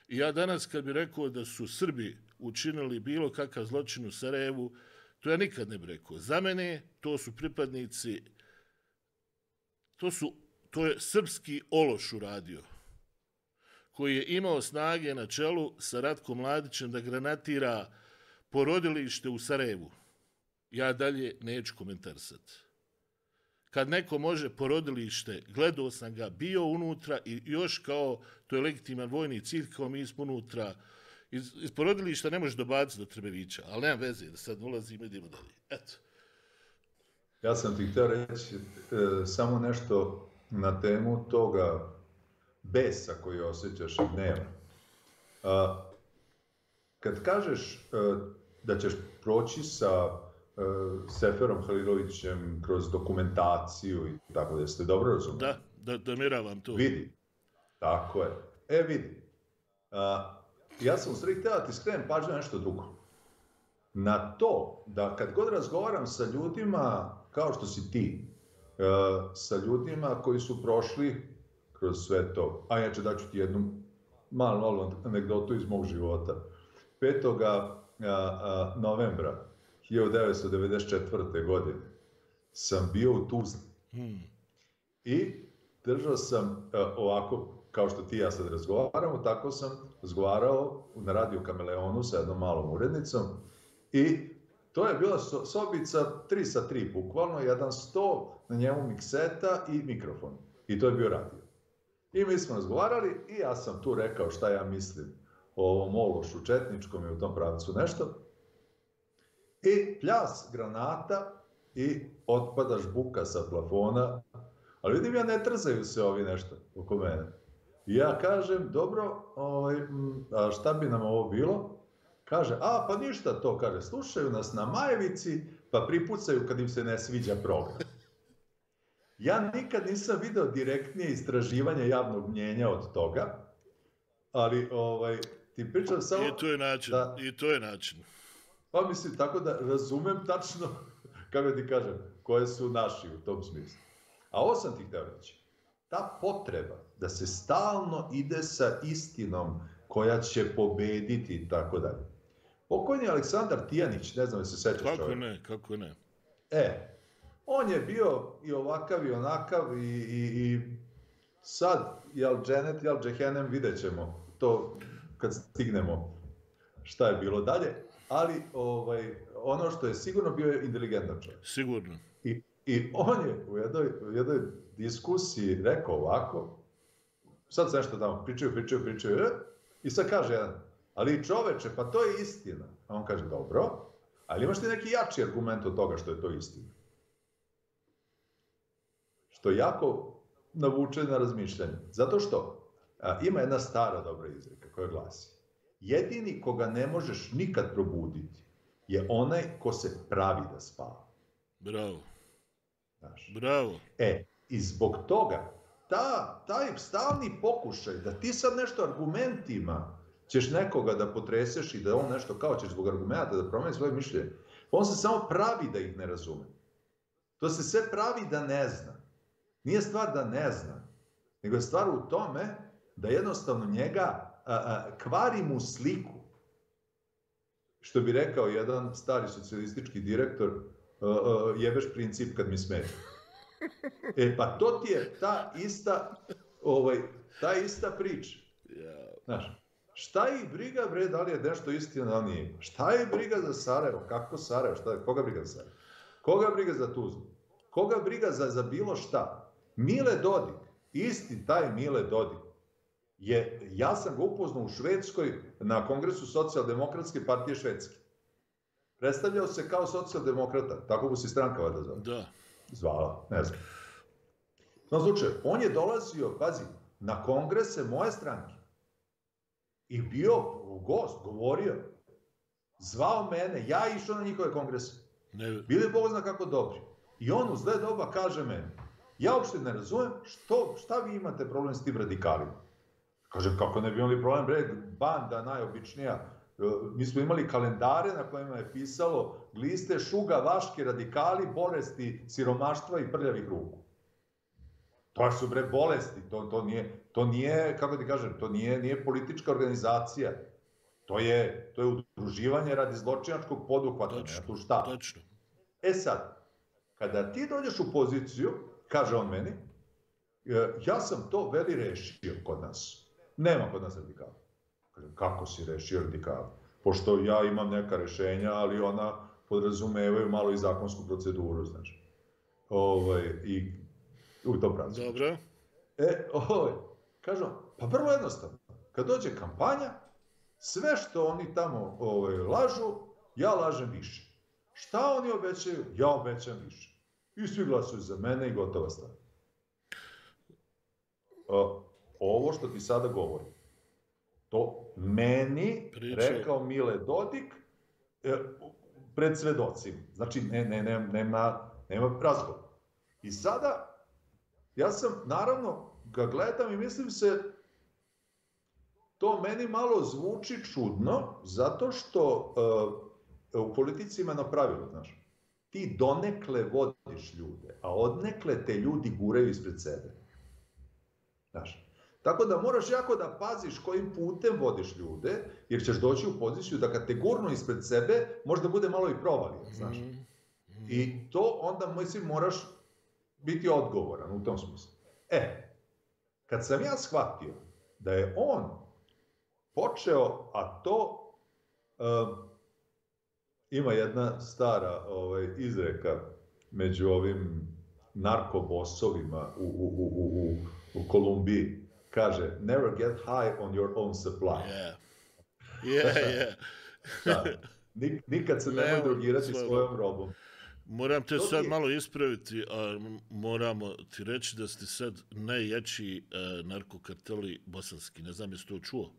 Speaker 1: I ja danas kad bi rekao da su Srbi učinili bilo kakav zločin u Sarajevu, to ja nikad ne bih rekao. Za mene to su pripadnici, to, su, to je srpski ološ uradio, koji je imao snage na čelu sa Ratkom Mladićem da granatira porodilište u Sarajevu. Ja dalje neću komentarsati kad neko može porodilište, gledao sam ga, bio unutra i još kao, to je legitiman vojni cilj, kao mi smo unutra, iz, iz porodilišta ne može dobaciti do Trebevića, ali nema veze, da sad ulazimo i idemo dalje. Eto.
Speaker 2: Ja sam ti htio reći e, samo nešto na temu toga besa koji osjećaš dnevno. A, kad kažeš e, da ćeš proći sa uh, Seferom Halilovićem kroz dokumentaciju i tako da ste dobro razumeli.
Speaker 1: Da, da, da miravam to.
Speaker 2: Vidi, tako je. E, vidi, uh, ja sam u stvari htio da ti skrenem pažnju nešto drugo. Na to da kad god razgovaram sa ljudima kao što si ti, uh, sa ljudima koji su prošli kroz sve to. A ja ću daću ti jednu malu, malu anegdotu iz mog života. 5. novembra 1994. godine sam bio u Tuzli. Hmm. I držao sam ovako, kao što ti ja sad razgovaramo, tako sam razgovarao na radio Kameleonu sa jednom malom urednicom i to je bila sobica 3 sa 3, bukvalno, jedan sto na njemu mikseta i mikrofon. I to je bio radio. I mi smo razgovarali i ja sam tu rekao šta ja mislim o ovom ološu četničkom i u tom pravcu nešto. I pljas granata i otpada žbuka sa plafona. Ali vidim ja ne trzaju se ovi nešto oko mene. Ja kažem, dobro, ovaj, a šta bi nam ovo bilo? Kaže, a pa ništa to, kaže, slušaju nas na Majevici, pa pripucaju kad im se ne sviđa program. Ja nikad nisam video direktnije istraživanje javnog mnjenja od toga, ali ovaj, ti pričam samo...
Speaker 1: I to je način, da, i to je način.
Speaker 2: Pa mislim, tako da razumem tačno, kako ti kažem, koje su naši u tom smislu. A ovo sam ti htio reći. Ta potreba da se stalno ide sa istinom koja će pobediti i tako dalje. Pokojni Aleksandar Tijanić, ne znam se sećaš
Speaker 1: čovjek. Kako ne, kako ne.
Speaker 2: E, on je bio i ovakav i onakav i, i, i sad, jel Janet, jel Jehenem, vidjet ćemo to kad stignemo šta je bilo dalje, ali ovaj, ono što je sigurno bio je inteligentan čovjek.
Speaker 1: Sigurno.
Speaker 2: I, I on je u jednoj, u jednoj diskusiji rekao ovako, sad se nešto tamo pričaju, pričaju, pričaju, i sad kaže jedan, ali čoveče, pa to je istina. A on kaže, dobro, ali imaš ti neki jači argument od toga što je to istina? što jako navuče na razmišljanje. Zato što a, ima jedna stara dobra izreka koja glasi jedini koga ne možeš nikad probuditi je onaj ko se pravi da spava.
Speaker 1: Bravo. Znaš. Bravo.
Speaker 2: E, i zbog toga, ta, taj stalni pokušaj da ti sad nešto argumentima ćeš nekoga da potreseš i da on nešto kao ćeš zbog argumenta da promeni svoje mišljenje, on se samo pravi da ih ne razume. To se sve pravi da ne zna. Nije stvar da ne zna, nego je stvar u tome da jednostavno njega a, a, kvari mu sliku. Što bi rekao jedan stari socijalistički direktor, a, a, jebeš princip kad mi smeta. E, pa to ti je ta ista, ovaj, ta ista priča. Znaš, šta ih briga, bre, da li je nešto istina, da li nije? Šta je briga za Sarajevo? Kako Sarajevo? Šta je? Koga briga za Sarajevo? Koga briga za Tuzlu? Koga briga za, za bilo šta? Mile Dodik, isti taj Mile Dodik, je, ja sam ga upoznao u Švedskoj na kongresu socijaldemokratske partije Švedske. Predstavljao se kao socijaldemokrata, tako mu se stranka vada zvala.
Speaker 1: Da.
Speaker 2: Zvala, ne znam. Na slučaju, on je dolazio, pazi, na kongrese moje stranke. I bio gost, govorio. Zvao mene, ja išao na njihove kongrese. Ne. Bili Bog zna kako dobri. I on u zle doba kaže meni, Ja uopšte ne razumem što, šta vi imate problem s tim radikalima. Kažem, kako ne bi imali problem, bre, banda najobičnija. Mi smo imali kalendare na kojima je pisalo gliste, šuga, vaški, radikali, bolesti, siromaštva i prljavih ruku. To su bre bolesti, to, to, nije, to nije, kako ti kažem, to nije, nije politička organizacija. To je, to je udruživanje radi zločinačkog poduhvata. Točno, tu šta?
Speaker 1: točno.
Speaker 2: E sad, kada ti dođeš u poziciju kaže on meni, e, ja sam to veli rešio kod nas. Nema kod nas radikala. Kako si rešio radikala? Pošto ja imam neka rešenja, ali ona podrazumevaju malo i zakonsku proceduru, znaš. Ovaj, I u tom pravcu.
Speaker 1: Dobro.
Speaker 2: E, ovaj, kažem, pa vrlo jednostavno. Kad dođe kampanja, sve što oni tamo ovaj, lažu, ja lažem više. Šta oni obećaju? Ja obećam više. I svi glasuju za mene i gotova stvar. Ovo što ti sada govori, to meni Priče. rekao Mile Dodik e, pred svedocima. Znači, ne, ne, ne, nema, nema razgovor. I sada, ja sam, naravno, ga gledam i mislim se, to meni malo zvuči čudno, zato što uh, u politici ima na pravilu, znaš ti donekle vodiš ljude, a odnekle te ljudi guraju ispred sebe. Znaš. Tako da moraš jako da paziš kojim putem vodiš ljude, jer ćeš doći u poziciju da kad te gurnu ispred sebe, možda bude malo i provalio, znaš. Mm -hmm. I to onda, mislim, moraš biti odgovoran u tom smislu. E, kad sam ja shvatio da je on počeo, a to um, ima jedna stara ovaj, izreka među ovim narkobosovima u, u, u, u, u Kolumbiji. Kaže, never get high on your own supply.
Speaker 1: Yeah, yeah, yeah.
Speaker 2: da. Nikad se nemoj drogirati svojom robom.
Speaker 1: Moram te sad malo ispraviti, a moramo ti reći da ste sad najjači uh, narkokarteli bosanski. Ne znam jesi to čuo.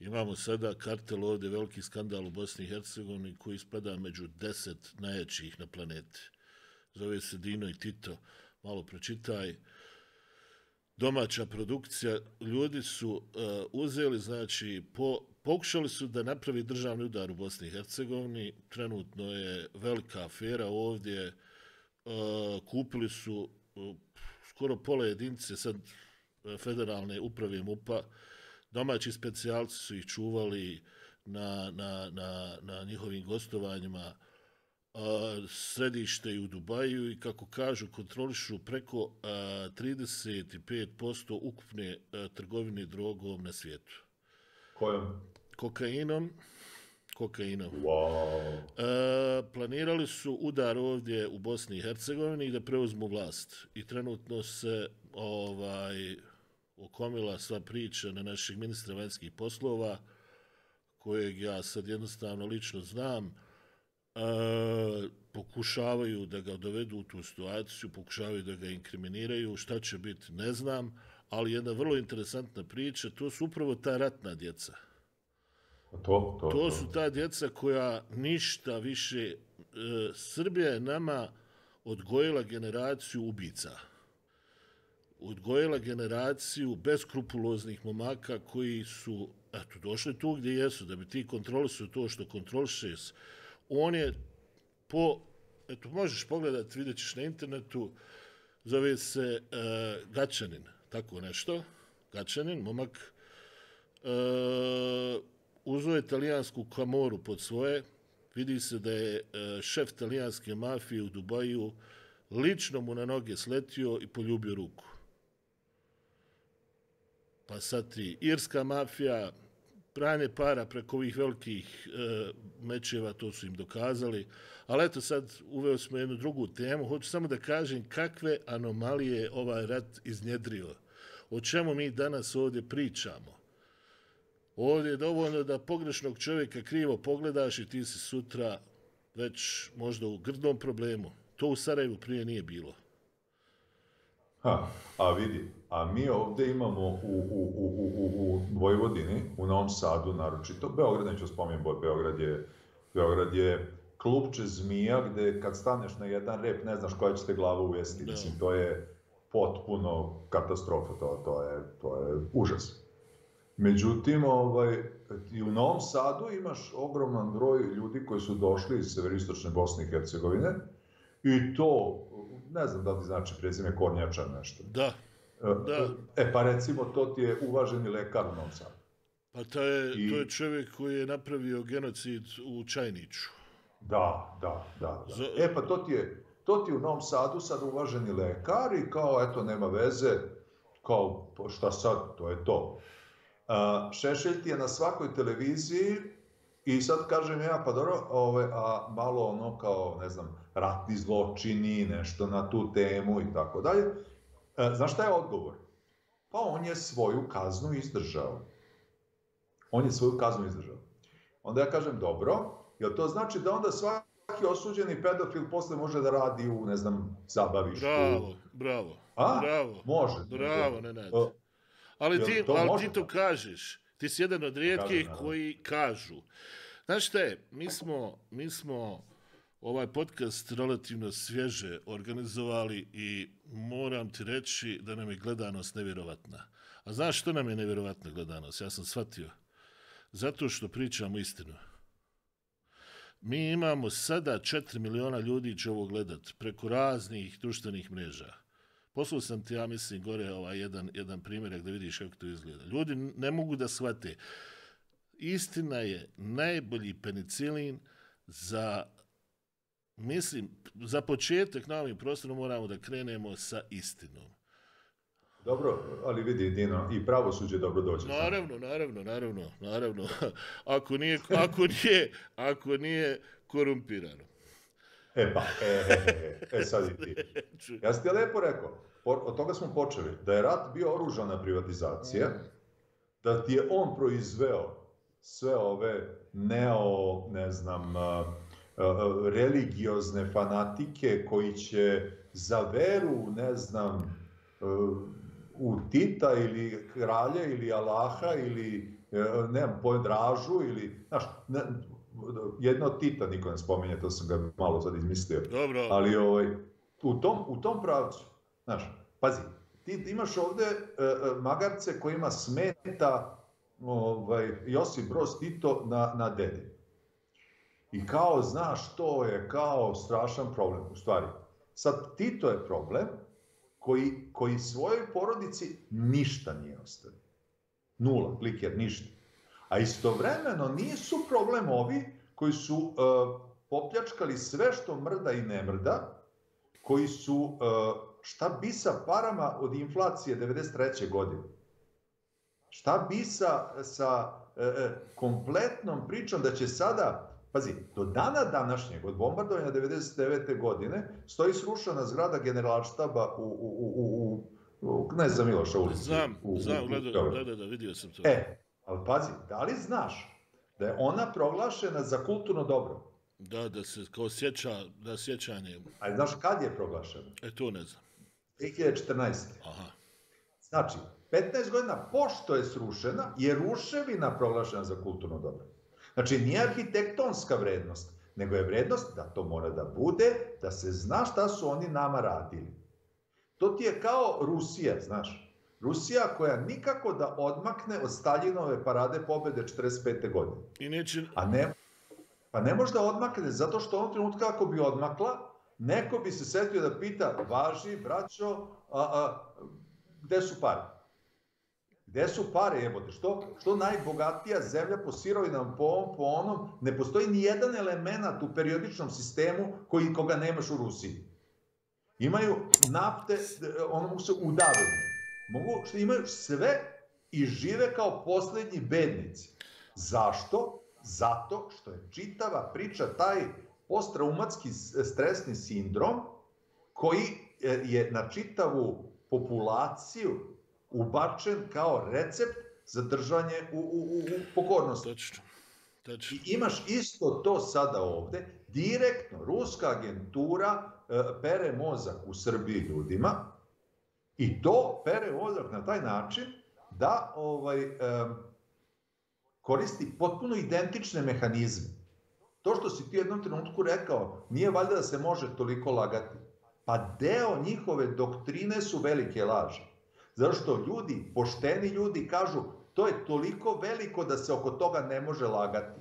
Speaker 1: Imamo sada kartel ovdje, veliki skandal u Bosni i Hercegovini koji spada među deset najjačih na planeti. Zove se Dino i Tito. Malo pročitaj. Domaća produkcija. Ljudi su uh, uzeli, znači, po, pokušali su da napravi državni udar u Bosni i Hercegovini. Trenutno je velika afera ovdje. Uh, kupili su uh, skoro pola jedinice sad federalne uprave MUPA domaći specijalci su ih čuvali na, na, na, na njihovim gostovanjima a, središte u Dubaju i kako kažu kontrolišu preko a, 35% ukupne a, trgovine drogom na svijetu.
Speaker 2: Kojom?
Speaker 1: Kokainom. Kokainom.
Speaker 2: Wow.
Speaker 1: A, planirali su udar ovdje u Bosni i Hercegovini da preuzmu vlast. I trenutno se ovaj okomila sva priča na naših ministra vanjskih poslova, kojeg ja sad jednostavno lično znam, e, pokušavaju da ga dovedu u tu situaciju, pokušavaju da ga inkriminiraju, šta će biti ne znam, ali jedna vrlo interesantna priča, to su upravo ta ratna djeca.
Speaker 2: To, to, to.
Speaker 1: su ta djeca koja ništa više, e, Srbija je nama odgojila generaciju ubica odgojila generaciju beskrupuloznih momaka koji su eto, došli tu gdje jesu, da bi ti kontrolisao to što kontrolišeš. On je po, eto, možeš pogledati, vidjet ćeš na internetu, zove se eh, e, Gačanin, tako nešto, Gačanin, momak, eh, e, uzo je talijansku kamoru pod svoje, vidi se da je eh, šef talijanske mafije u Dubaju lično mu na noge sletio i poljubio ruku. Pa sad ti irska mafija, pranje para preko ovih velikih e, mečeva, to su im dokazali. Ali eto sad uveo smo jednu drugu temu. Hoću samo da kažem kakve anomalije ovaj rat iznjedrio. O čemu mi danas ovdje pričamo. Ovdje je dovoljno da pogrešnog čovjeka krivo pogledaš i ti si sutra već možda u grdnom problemu. To u Sarajevu prije nije bilo.
Speaker 2: Ha, a vidi, a mi ovdje imamo u, u, u, u, u Vojvodini, u Novom Sadu naročito, Beograd, neću spomenuti, Beograd je, Beograd je klubče zmija gdje kad staneš na jedan rep ne znaš koja će te glava uvesti. Mislim, to je potpuno katastrofa, to, to, je, to je užas. Međutim, ovaj, i u Novom Sadu imaš ogroman broj ljudi koji su došli iz severistočne Bosne i Hercegovine i to ne znam da li znači prezime Kornjača nešto.
Speaker 1: Da.
Speaker 2: Da. E, pa recimo, to ti je uvaženi lekar u Novom Sadu.
Speaker 1: Pa to je, I... to je čovjek koji je napravio genocid u Čajniću.
Speaker 2: Da, da, da. da. Za... E, pa to ti je, to ti je u Novom Sadu sad uvaženi lekar i kao, eto, nema veze, kao, šta sad, to je to. Uh, Šešelj ti je na svakoj televiziji I sad kažem ja, pa dobro, ove, a malo ono kao, ne znam, ratni zločini, nešto na tu temu i tako dalje. E, znaš šta je odgovor? Pa on je svoju kaznu izdržao. On je svoju kaznu izdržao. Onda ja kažem, dobro, jel to znači da onda svaki osuđeni pedofil posle može da radi u, ne znam, zabavištu?
Speaker 1: Bravo, bravo.
Speaker 2: A?
Speaker 1: Bravo.
Speaker 2: Može.
Speaker 1: Bravo, ne, ne. Ali ti, to ali ti to kažeš. Ti si jedan od rijetkih koji kažu. Znaš šta mi smo, mi smo ovaj podcast relativno svježe organizovali i moram ti reći da nam je gledanost nevjerovatna. A znaš što nam je nevjerovatna gledanost? Ja sam shvatio. Zato što pričamo istinu. Mi imamo sada 4 miliona ljudi će ovo gledat preko raznih društvenih mreža. Poslao sam ti, ja mislim, gore ovaj jedan, jedan primjer da vidiš kako to izgleda. Ljudi ne mogu da shvate. Istina je najbolji penicilin za mislim, za početak na ovim prostorom moramo da krenemo sa istinom.
Speaker 2: Dobro, ali vidi, Dino, i pravo suđe dobro dođe.
Speaker 1: Naravno, naravno, naravno, naravno. Ako nije, ako nije, ako nije korumpirano.
Speaker 2: E pa, e, e, e, e sad i ti. Ja sam ti lepo rekao, od toga smo počeli, da je rat bio oružana privatizacija, da ti je on proizveo sve ove neo, ne znam, religiozne fanatike koji će za veru, ne znam, u Tita ili kralja ili Allaha ili ne znam, pojedražu ili, znaš, ne, jedno Tita niko ne spominje, to sam ga malo sad izmislio.
Speaker 1: Dobro.
Speaker 2: Ali ovaj, u, tom, u tom pravcu, znaš, pazi, ti imaš ovde uh, magarce kojima smeta ovaj, Josip Broz Tito na, na dedi. I kao, znaš, to je kao strašan problem, u stvari. Sad, Tito je problem koji, koji svojoj porodici ništa nije ostavio. Nula, kliker, ništa. A istovremeno nisu problem ovi koji su uh, popljačkali sve što mrda i ne mrda, koji su uh, šta bi sa parama od inflacije 93. godine. Šta bi sa, sa uh, kompletnom pričom da će sada Pazi, do dana današnjeg, od bombardovanja 99. godine, stoji srušena zgrada generalštaba u, u, u, u, u Kneza Miloša ulici.
Speaker 1: Znam,
Speaker 2: u,
Speaker 1: znam, gledaj, gledaj, da, vidio sam to.
Speaker 2: E, ali pazi, da li znaš da je ona proglašena za kulturno dobro?
Speaker 1: Da, da se kao sjeća, da sjećanje.
Speaker 2: A znaš kad je proglašena?
Speaker 1: E, to ne znam.
Speaker 2: 2014.
Speaker 1: Aha.
Speaker 2: Znači, 15 godina pošto je srušena, je ruševina proglašena za kulturno dobro. Znači, nije arhitektonska vrednost, nego je vrednost da to mora da bude, da se zna šta su oni nama radili. To ti je kao Rusija, znaš. Rusija koja nikako da odmakne od Staljinove parade pobede 45. godine.
Speaker 1: I neće...
Speaker 2: A ne, pa ne može da odmakne, zato što on trenutka ako bi odmakla, neko bi se setio da pita, važi, braćo, a, a, gde su pare? Gde su pare, jebote? Što, što najbogatija zemlja po sirovinama, po ovom, po onom, ne postoji ni jedan element u periodičnom sistemu koji koga nemaš u Rusiji. Imaju nafte, ono mogu se udaviti. Mogu, što imaju sve i žive kao poslednji bednici. Zašto? Zato što je čitava priča taj postraumatski stresni sindrom koji e, je na čitavu populaciju ubačen kao recept za držanje u, u, u, u pokornosti.
Speaker 1: Točno. Točno.
Speaker 2: I imaš isto to sada ovde, direktno ruska agentura e, pere mozak u Srbiji ljudima i to pere mozak na taj način da ovaj e, koristi potpuno identične mehanizme. To što si ti jednom trenutku rekao, nije valjda da se može toliko lagati. Pa deo njihove doktrine su velike laže. Zato što ljudi, pošteni ljudi kažu to je toliko veliko da se oko toga ne može lagati.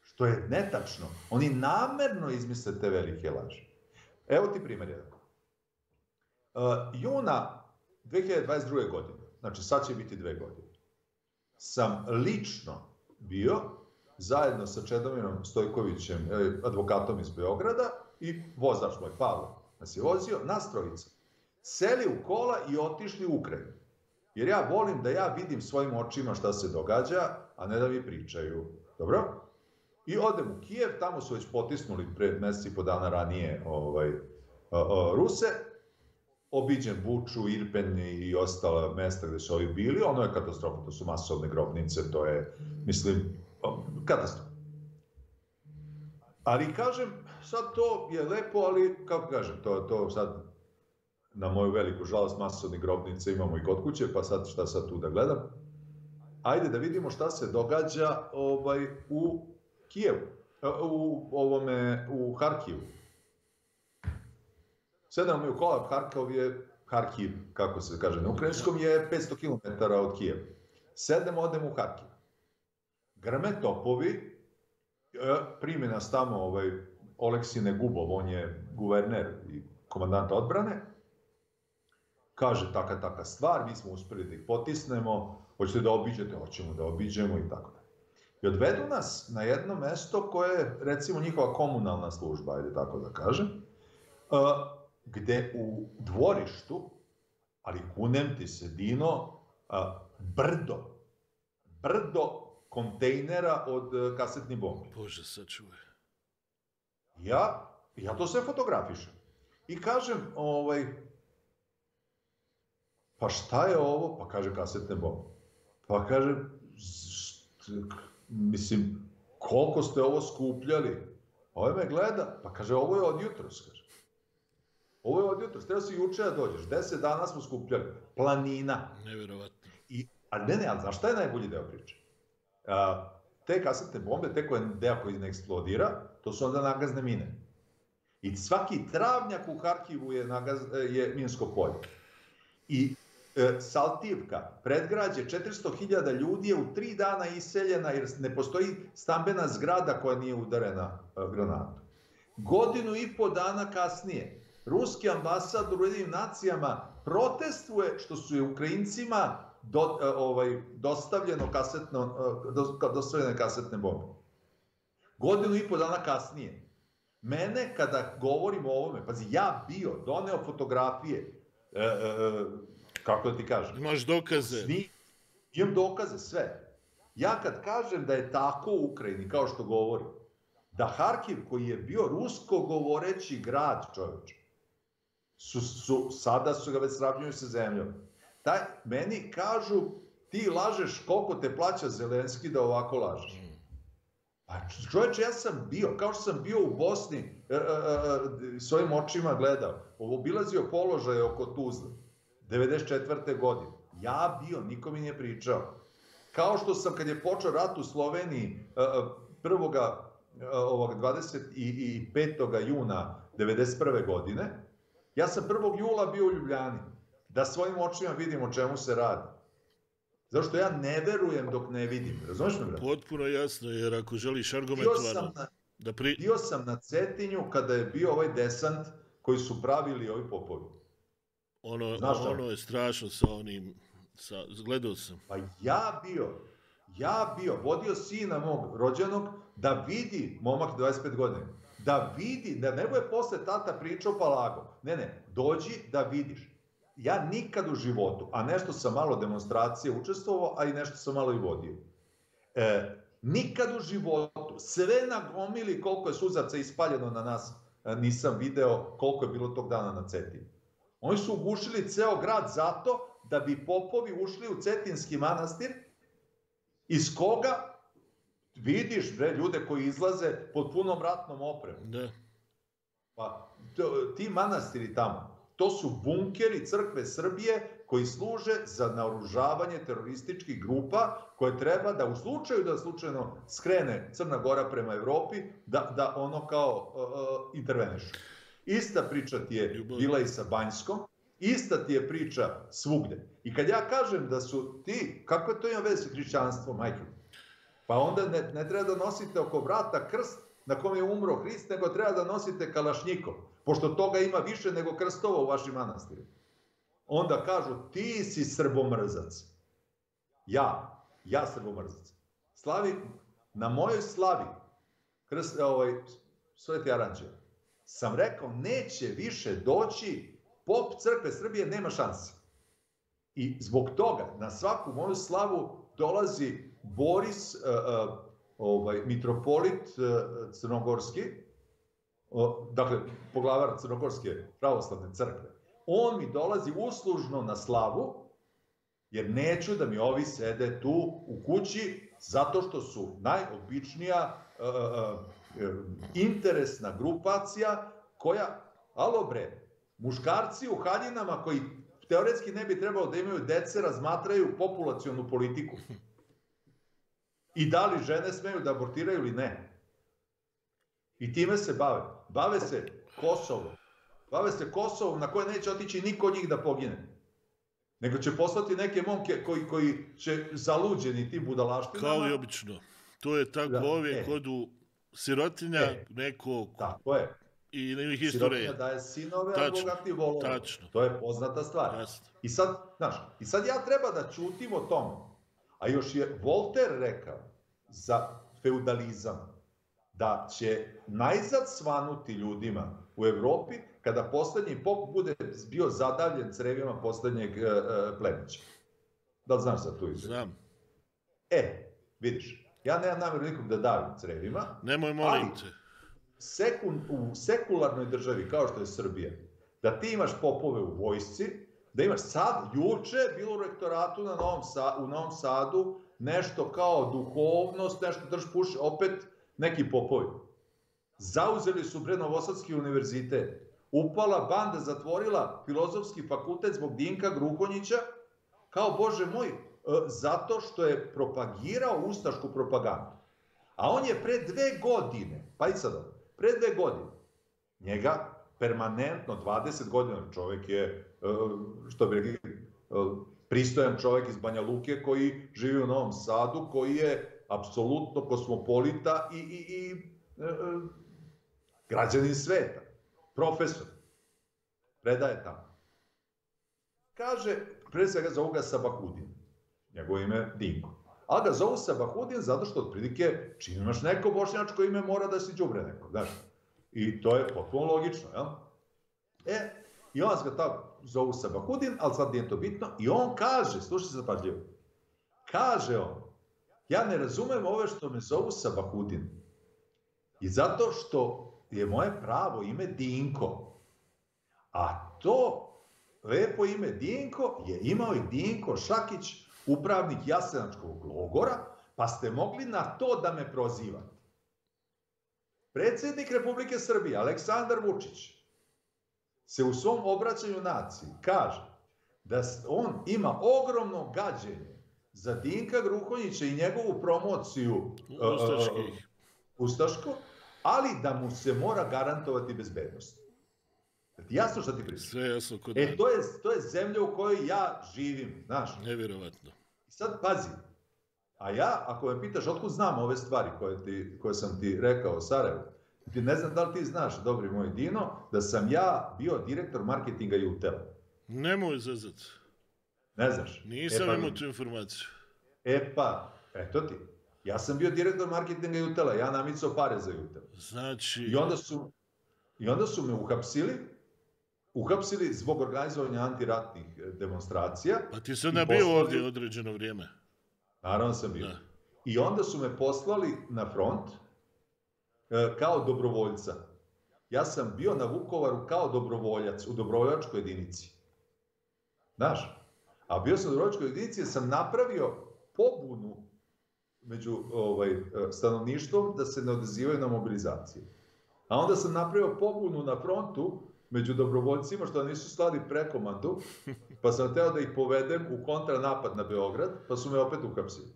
Speaker 2: Što je netačno. Oni namerno izmisle te velike laži. Evo ti primjer jedan. Uh, juna 2022. godine, znači sad će biti dve godine, sam lično bio zajedno sa Čedominom Stojkovićem, e, advokatom iz Beograda i vozač moj Pavlo nas je vozio, nas trojica seli u kola i otišli u Ukrajinu. Jer ja volim da ja vidim svojim očima šta se događa, a ne da mi pričaju. Dobro? I odem u Kijev, tamo su već potisnuli pred meseci i po dana ranije ovaj, a, a, Ruse, obiđen Buču, Irpen i ostala mesta gde su ovi bili, ono je katastrofa, to su masovne grobnice, to je, mislim, katastrofa. Ali kažem, sad to je lepo, ali kako kažem, to, to sad na moju veliku žalost masovni grobnice imamo i kod kuće, pa sad šta sad tu da gledam. Ajde da vidimo šta se događa ovaj u Kijevu, e, u ovome u Harkivu. Sedam mi u kola, Harkov je Harkiv, kako se kaže na ukrajinskom, je 500 km od Kijeva. Sedem, odem u Harkiv. Grme topovi, e, nas tamo ovaj, Oleksine Gubov, on je guverner i komandant odbrane, kaže taka taka stvar, mi smo uspeli da ih potisnemo, hoćete da obiđete, hoćemo da obiđemo i tako da. I odvedu nas na jedno mesto koje je, recimo, njihova komunalna služba, ajde tako da kažem, gde u dvorištu, ali kunem ti se, Dino, brdo, brdo kontejnera od e, kasetnih bombi.
Speaker 1: Bože, sačuvaj.
Speaker 2: Ja, ja to sve fotografišem. I kažem, ovaj, pa šta je ovo? Pa kaže kasetne bombe. Pa kaže, mislim, koliko ste ovo skupljali? Ovo me gleda, pa kaže, ovo je od jutros, kaže. Ovo je od jutros, treba si juče da dođeš, deset dana smo skupljali, planina.
Speaker 1: Nevjerovatno.
Speaker 2: I, a ne, ne, ali znaš šta je najbolji deo priče? A, te kasetne bombe, te koje deo koji ne eksplodira, to su onda nagazne mine. I svaki travnjak u Harkivu je, nagaz, je minsko polje. I E, Saltivka, predgrađe, 400.000 ljudi je u tri dana iseljena jer ne postoji stambena zgrada koja nije udarena e, granatom. Godinu i po dana kasnije, ruski ambasador u Ujedinim nacijama protestuje što su je Ukrajincima do, e, ovaj, dostavljeno kasetno, dostavljene kasetne bombe. Godinu i po dana kasnije, mene kada govorim o ovome, pazi, ja bio, doneo fotografije, e, e, kako da ti kažem?
Speaker 1: Imaš dokaze.
Speaker 2: Sni, imam dokaze, sve. Ja kad kažem da je tako u Ukrajini, kao što govorim, da Harkiv, koji je bio rusko govoreći grad, čovječ, su, su, sada su ga već sravnjuju sa zemljom. Taj, meni kažu, ti lažeš koliko te plaća Zelenski da ovako lažeš. Mm. Pa čovječe, ja sam bio, kao što sam bio u Bosni, e, e, e, svojim očima gledao, obilazio položaje oko Tuzla, 94. godine. Ja bio, niko mi nije pričao. Kao što sam, kad je počeo rat u Sloveniji, e, e, prvoga, e, ovog 25. juna 91. godine, ja sam 1. jula bio u Ljubljani, da svojim očima vidim o čemu se radi. Zašto ja ne verujem dok ne vidim. Razumiješ me, brate?
Speaker 1: Potpuno jasno, jer ako želiš argumentovano...
Speaker 2: Da pri... Bio sam na Cetinju kada je bio ovaj desant koji su pravili ovi popovi.
Speaker 1: Ono, Znaš ono je strašno sa onim... Sa, gledao sam.
Speaker 2: Pa ja bio, ja bio, vodio sina mog rođenog da vidi momak 25 godina. Da vidi, da ne bude posle tata pričao pa lago. Ne, ne, dođi da vidiš ja nikad u životu, a nešto sam malo demonstracije učestvovao, a i nešto sam malo i vodio, e, nikad u životu, sve na gomili koliko je suzaca ispaljeno na nas, e, nisam video koliko je bilo tog dana na Cetinu. Oni su ugušili ceo grad zato da bi popovi ušli u Cetinski manastir, iz koga vidiš bre, ljude koji izlaze pod punom ratnom opremom.
Speaker 1: Da.
Speaker 2: Pa, ti manastiri tamo, To su bunkeri crkve Srbije koji služe za naoružavanje terorističkih grupa koje treba da u slučaju da slučajno skrene Crna Gora prema Evropi, da, da ono kao uh, uh interveneš. Ista priča ti je bila i sa Banjskom, ista ti je priča svugde. I kad ja kažem da su ti, kako to ima veze sa hrišćanstvom, majke? Pa onda ne, ne treba da nosite oko vrata krst na kom je umro Hrist, nego treba da nosite kalašnjikov pošto toga ima više nego krstova u vašim manastirima. Onda kažu, ti si srbomrzac. Ja, ja srbomrzac. Slavi, na mojoj slavi, krst, ovaj, Sveti Aranđe, sam rekao, neće više doći, pop crkve Srbije nema šanse. I zbog toga, na svaku moju slavu dolazi Boris, uh, uh, ovaj, mitropolit uh, crnogorski, dakle, poglavar Crnogorske pravoslavne crkve, on mi dolazi uslužno na slavu, jer neću da mi ovi sede tu u kući, zato što su najobičnija uh, uh, interesna grupacija koja, alo bre, muškarci u haljinama koji teoretski ne bi trebalo da imaju dece, razmatraju populacionu politiku. I da li žene smeju da abortiraju ili ne. I time se bave. Bave se Kosovo. Bave se Kosovom na koje neće otići niko od njih da pogine. Nego će poslati neke momke koji, koji će zaluđeni ti budalaštinama.
Speaker 1: Kao i obično. To je tako da, ove e. kodu sirotinja, e, neko...
Speaker 2: Tako je.
Speaker 1: I na njih isto
Speaker 2: Sirotinja daje sinove, a
Speaker 1: Tačno,
Speaker 2: bogati volove.
Speaker 1: tačno.
Speaker 2: To je poznata stvar.
Speaker 1: Jasno.
Speaker 2: I sad, znaš, i sad ja treba da čutim o tome. A još je Voltaire rekao za feudalizam da će najzad svanuti ljudima u Evropi kada poslednji pop bude bio zadavljen crevima poslednjeg e, e, plemića. Da li znaš za tu izreku?
Speaker 1: Znam.
Speaker 2: E, vidiš, ja nemam namjeru nikom da davim crevima,
Speaker 1: Nemoj, molim te.
Speaker 2: sekun, u sekularnoj državi kao što je Srbija, da ti imaš popove u vojsci, da imaš sad, juče bilo u rektoratu na Novom Sa, u Novom Sadu nešto kao duhovnost, nešto drž puš, opet neki popovi. Zauzeli su bre Novosadski univerzitet. Upala banda, zatvorila filozofski fakultet zbog Dinka Gruhonjića, kao, bože moj, E, zato što je propagirao ustašku propagandu. A on je pre dve godine, pa i sad pre dve godine, njega permanentno, 20 godina, čovjek je, e, što bi rekli, e, pristojan čovjek iz Banja Luke koji živi u Novom Sadu, koji je apsolutno kosmopolita i, i, i e, građanin sveta, profesor, predaje tamo. Kaže, pre svega za ovoga Sabakudina, njegovo ime Dinko. A ga zovu Sabahudin zato što otprilike čim imaš neko bošnjačko ime mora da si džubre neko, znaš. I to je potpuno logično, jel? E, i on ga tako zovu Sabahudin, ali sad nije to bitno, i on kaže, slušaj se pažljivo, kaže on, ja ne razumem ove što me zovu Sabahudin. I zato što je moje pravo ime Dinko. A to lepo ime Dinko je imao i Dinko Šakić, upravnik Jasenačkog logora, pa ste mogli na to da me prozivate. Predsjednik Republike Srbije, Aleksandar Vučić, se u svom obraćanju naciji kaže da on ima ogromno gađenje za Dinka Gruhonjića i njegovu promociju e, e,
Speaker 1: Ustaških.
Speaker 2: Ustaško, ali da mu se mora garantovati bezbednost. Ti jasno šta ti pričam?
Speaker 1: Sve jasno kod
Speaker 2: E, to je, to je zemlja u kojoj ja živim, znaš.
Speaker 1: Nevjerovatno.
Speaker 2: I sad pazi, a ja, ako me pitaš otkud znam ove stvari koje, ti, koje sam ti rekao o Sarajevu, ti ne znam da li ti znaš, dobri moj Dino, da sam ja bio direktor marketinga Jutela.
Speaker 1: Nemoj zazat.
Speaker 2: Ne znaš?
Speaker 1: Nisam
Speaker 2: e, pa,
Speaker 1: imao tu informaciju.
Speaker 2: E pa, eto ti. Ja sam bio direktor marketinga Jutela, ja namicao pare za Jutel.
Speaker 1: Znači,
Speaker 2: I onda su, i onda su me uhapsili, uhapsili zbog organizovanja antiratnih e, demonstracija.
Speaker 1: pa ti onda
Speaker 2: i
Speaker 1: bio
Speaker 2: poslali-
Speaker 1: ovdje određeno vrijeme.
Speaker 2: Naravno sam bio.
Speaker 1: Da.
Speaker 2: I onda su me poslali na front e, kao dobrovoljca. Ja sam bio na Vukovaru kao dobrovoljac u dobrovoljačkoj jedinici. Znaš? A bio sam u dobrovoljačkoj jedinici jer sam napravio pobunu među ovaj, e, stanovništvom da se ne odazivaju na mobilizaciju. A onda sam napravio pobunu na frontu među dobrovoljcima što nisu slali prekomandu, pa sam teo da ih povedem u kontranapad na Beograd, pa su me opet uhapsili.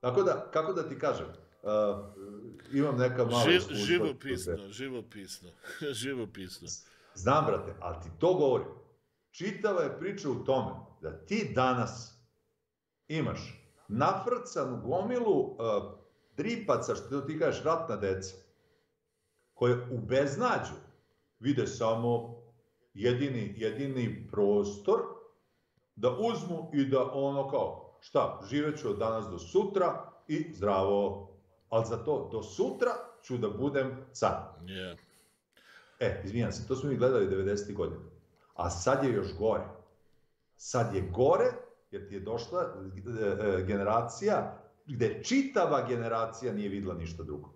Speaker 2: Tako da, kako da ti kažem, uh, imam neka malo
Speaker 1: Ži,
Speaker 2: iskustva.
Speaker 1: živopisno, živopisno, živopisno.
Speaker 2: Znam, brate, ali ti to govorim. Čitava je priča u tome da ti danas imaš nafrcanu gomilu uh, dripaca, što ti kažeš, ratna deca, koje u vide samo jedini, jedini prostor da uzmu i da ono kao, šta, živeću od danas do sutra i zdravo. Ali za to do sutra ću da budem car.
Speaker 1: Yeah.
Speaker 2: E, izvinjam se, to smo mi gledali 90. godina. A sad je još gore. Sad je gore, jer ti je došla e, e, generacija gde čitava generacija nije videla ništa drugo.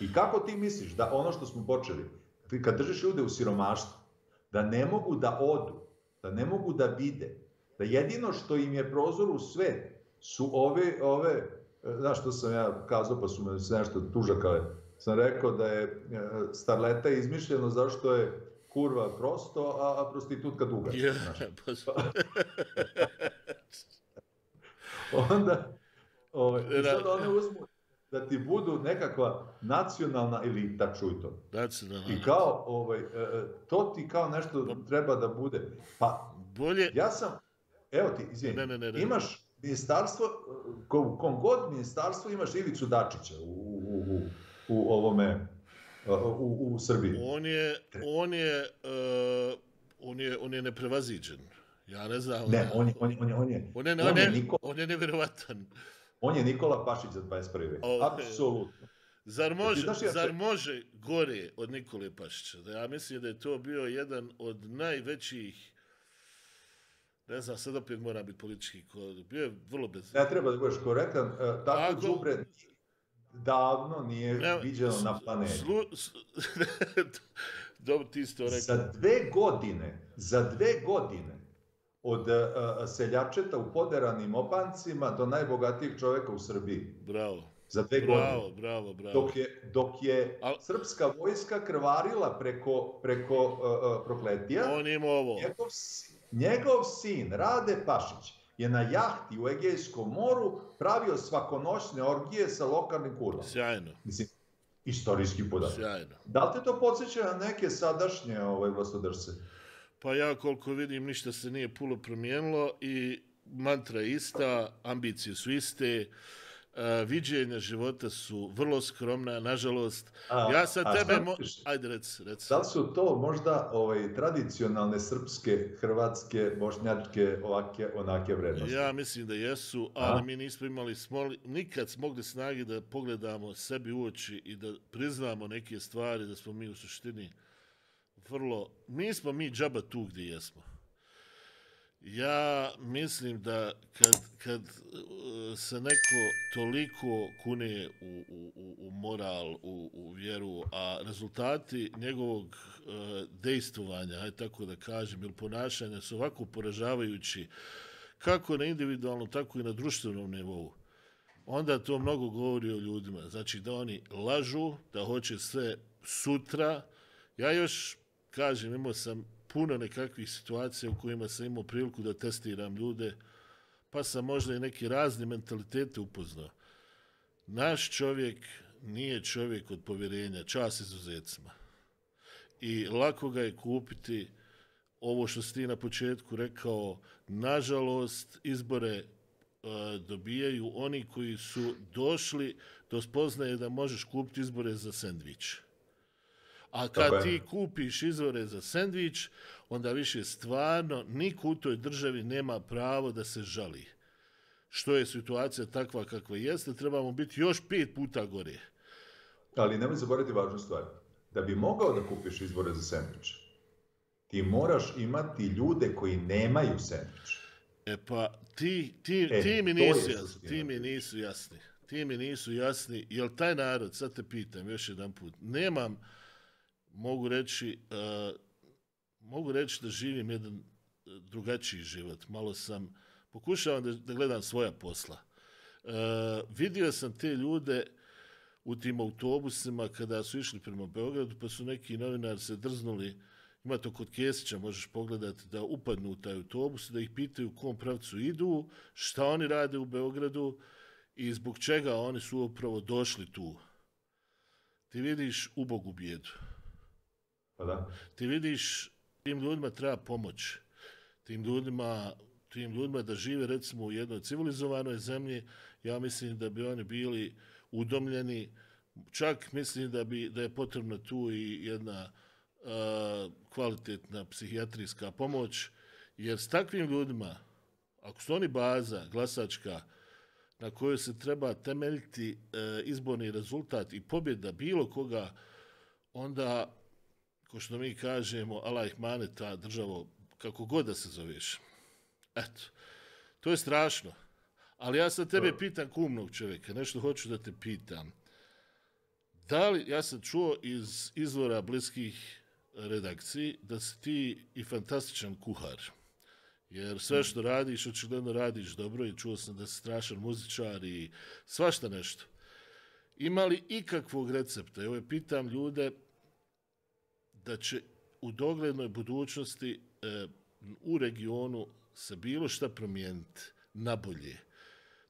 Speaker 2: I kako ti misliš da ono što smo počeli, ti kad držiš ljude u siromaštvu, da ne mogu da odu, da ne mogu da vide, da jedino što im je prozor u svet su ove, ove, e, znaš što sam ja kazao, pa su me sve nešto tužakale, sam rekao da je e, starleta izmišljeno zašto je kurva prosto, a, prostitutka duga. Znaš.
Speaker 1: Pa,
Speaker 2: onda, ovaj, i sad one uzmu da ti budu nekakva nacionalna elita, čuj to.
Speaker 1: the
Speaker 2: I kao, ovaj, e, e, to ti kao nešto treba da bude. Pa,
Speaker 1: Bolje,
Speaker 2: ja sam, evo ti, izvini,
Speaker 1: Ne, ne, ne, ne.
Speaker 2: imaš ministarstvo, ko, kom god ministarstvo imaš Ivicu Dačića u, u, u, u ovome, u, u Srbiji.
Speaker 1: On je, on je, uh, on je, on je neprevaziđen. Ja ne znam.
Speaker 2: Ne, on je, on je, on je, on je,
Speaker 1: on je, on je, Niko, on je nevjerovatan.
Speaker 2: On je Nikola Pašić za 21. vek. Okay. Apsolutno.
Speaker 1: Zar može, ja zar može gore od Nikole Pašića? Da ja mislim da je to bio jedan od najvećih ne znam, sad opet mora biti politički kod. Bio je vrlo bez...
Speaker 2: Ne treba da budeš korektan. E, tako Ako... džubre davno nije ne, viđeno na planeti. Slu, slu,
Speaker 1: Dobro, ti ste rekao.
Speaker 2: Za dve godine, za dve godine, od uh, seljačeta u poderanim opancima do najbogatijih čoveka u Srbiji.
Speaker 1: Bravo.
Speaker 2: Za dve
Speaker 1: bravo,
Speaker 2: godine.
Speaker 1: Bravo, bravo,
Speaker 2: Dok je, dok je Al... srpska vojska krvarila preko, preko uh, uh, prokletija,
Speaker 1: on ima ovo.
Speaker 2: Njegov, njegov sin, Rade Pašić, je na jahti u Egejskom moru pravio svakonoćne orgije sa lokalnim kurvom.
Speaker 1: Sjajno.
Speaker 2: Mislim, istorijski podatak.
Speaker 1: Sjajno.
Speaker 2: Da li te to podsjeća na neke sadašnje ovaj, vlastodrse?
Speaker 1: Pa ja koliko vidim ništa se nije puno promijenilo i mantra je ista, ambicije su iste, uh, viđenja života su vrlo skromna, nažalost. A, ja sa tebe... Mo... Ajde, rec, rec.
Speaker 2: Da li su to možda ovaj, tradicionalne srpske, hrvatske, bošnjačke, ovake, onake vrednosti?
Speaker 1: Ja mislim da jesu, ali a? mi nismo imali smoli, nikad smogli snagi da pogledamo sebi u oči i da priznamo neke stvari, da smo mi u suštini vrlo... nismo mi džaba tu gdje jesmo. Ja mislim da kad, kad uh, se neko toliko kune u, u, u moral, u, u vjeru, a rezultati njegovog uh, dejstovanja, aj tako da kažem, ili ponašanja su ovako poražavajući kako na individualnom, tako i na društvenom nivou, onda to mnogo govori o ljudima. Znači da oni lažu, da hoće sve sutra. Ja još kažem, imao sam puno nekakvih situacija u kojima sam imao priliku da testiram ljude, pa sam možda i neki razni mentalitete upoznao. Naš čovjek nije čovjek od povjerenja, čas izuzetcima. I lako ga je kupiti ovo što si ti na početku rekao, nažalost, izbore e, dobijaju oni koji su došli do spoznaje da možeš kupiti izbore za sendviče. A kad ti kupiš izvore za sendvič, onda više stvarno niko u toj državi nema pravo da se žali. Što je situacija takva kakva jeste, trebamo biti još pet puta gore.
Speaker 2: Ali nemoj zaboraviti važnu stvar. Da bi mogao da kupiš izvore za sendvič, ti moraš imati ljude koji nemaju sendvič.
Speaker 1: E pa, ti, ti, e, ti, mi nisu jasni, ti mi nisu jasni. Ti mi nisu jasni. Jel taj narod, sad te pitam još jedan put, nemam mogu reći uh, mogu reći da živim jedan eh, drugačiji život. Malo sam pokušavam da, da gledam svoja posla. Uh, vidio sam te ljude u tim autobusima kada su išli prema Beogradu, pa su neki novinari se drznuli, ima to kod Kesića, možeš pogledati, da upadnu u taj autobus, da ih pitaju u kom pravcu idu, šta oni rade u Beogradu i zbog čega oni su upravo došli tu. Ti vidiš ubogu bijedu.
Speaker 2: Pa da.
Speaker 1: Ti vidiš, tim ljudima treba pomoć. Tim ljudima, tim ljudima da žive recimo u jednoj civilizovanoj zemlji, ja mislim da bi oni bili udomljeni. Čak mislim da bi da je potrebna tu i jedna uh, kvalitetna psihijatrijska pomoć, jer s takvim ljudima, ako su oni baza glasačka na kojoj se treba temeljiti uh, izborni rezultat i pobjeda bilo koga, onda ko što mi kažemo, Allah ih mane ta državo, kako god da se zoveš. Eto, to je strašno. Ali ja sad tebe pitam kumnog čovjeka, nešto hoću da te pitam. Da li, ja sam čuo iz izvora bliskih redakciji, da si ti i fantastičan kuhar. Jer sve što radiš, očigledno radiš dobro i čuo sam da si strašan muzičar i svašta nešto. Ima li ikakvog recepta? Evo je pitam ljude, da će u doglednoj budućnosti e, u regionu se bilo šta promijeniti na bolje.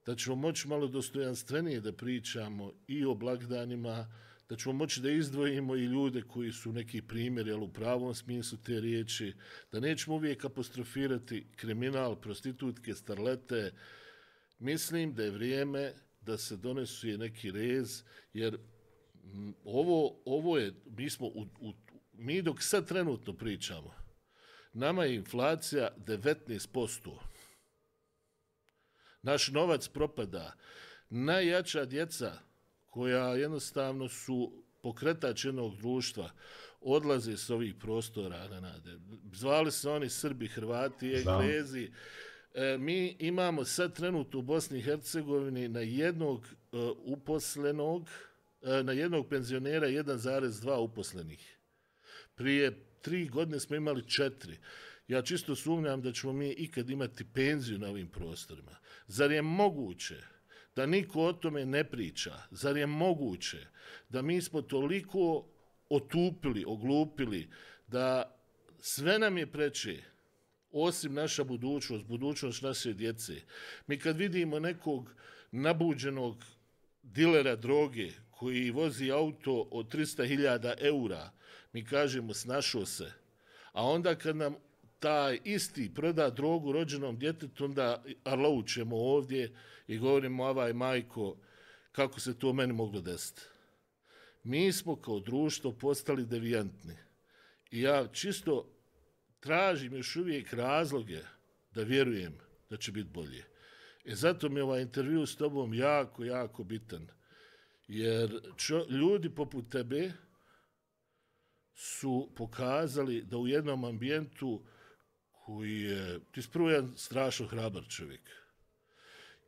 Speaker 1: Da ćemo moći malo dostojanstvenije da pričamo i o blagdanima, da ćemo moći da izdvojimo i ljude koji su neki primjer, jel u pravom smislu te riječi, da nećemo uvijek apostrofirati kriminal, prostitutke, starlete. Mislim da je vrijeme da se donesu je neki rez, jer ovo, ovo je, mi smo, u, u, mi dok sad trenutno pričamo, nama je inflacija 19%. Naš novac propada. Najjača djeca koja jednostavno su pokretač jednog društva, odlaze s ovih prostora, Nenade. Zvali se oni Srbi, Hrvati, Englezi. E, mi imamo sad trenutno u Bosni i Hercegovini na jednog e, uposlenog, e, na jednog penzionera 1,2 uposlenih. Prije tri godine smo imali četiri. Ja čisto sumnjam da ćemo mi ikad imati penziju na ovim prostorima. Zar je moguće da niko o tome ne priča? Zar je moguće da mi smo toliko otupili, oglupili, da sve nam je preče, osim naša budućnost, budućnost naše djece. Mi kad vidimo nekog nabuđenog dilera droge koji vozi auto od 300.000 eura, mi kažemo snašao se. A onda kad nam taj isti proda drogu rođenom djetetu, onda arloučemo ovdje i govorimo, avaj majko, kako se to meni moglo desiti mi smo kao društvo postali devijantni. I ja čisto tražim još uvijek razloge da vjerujem da će biti bolje. E zato mi je ovaj intervju s tobom jako, jako bitan. Jer čo, ljudi poput tebe su pokazali da u jednom ambijentu koji je, ti prvo jedan strašno hrabar čovjek.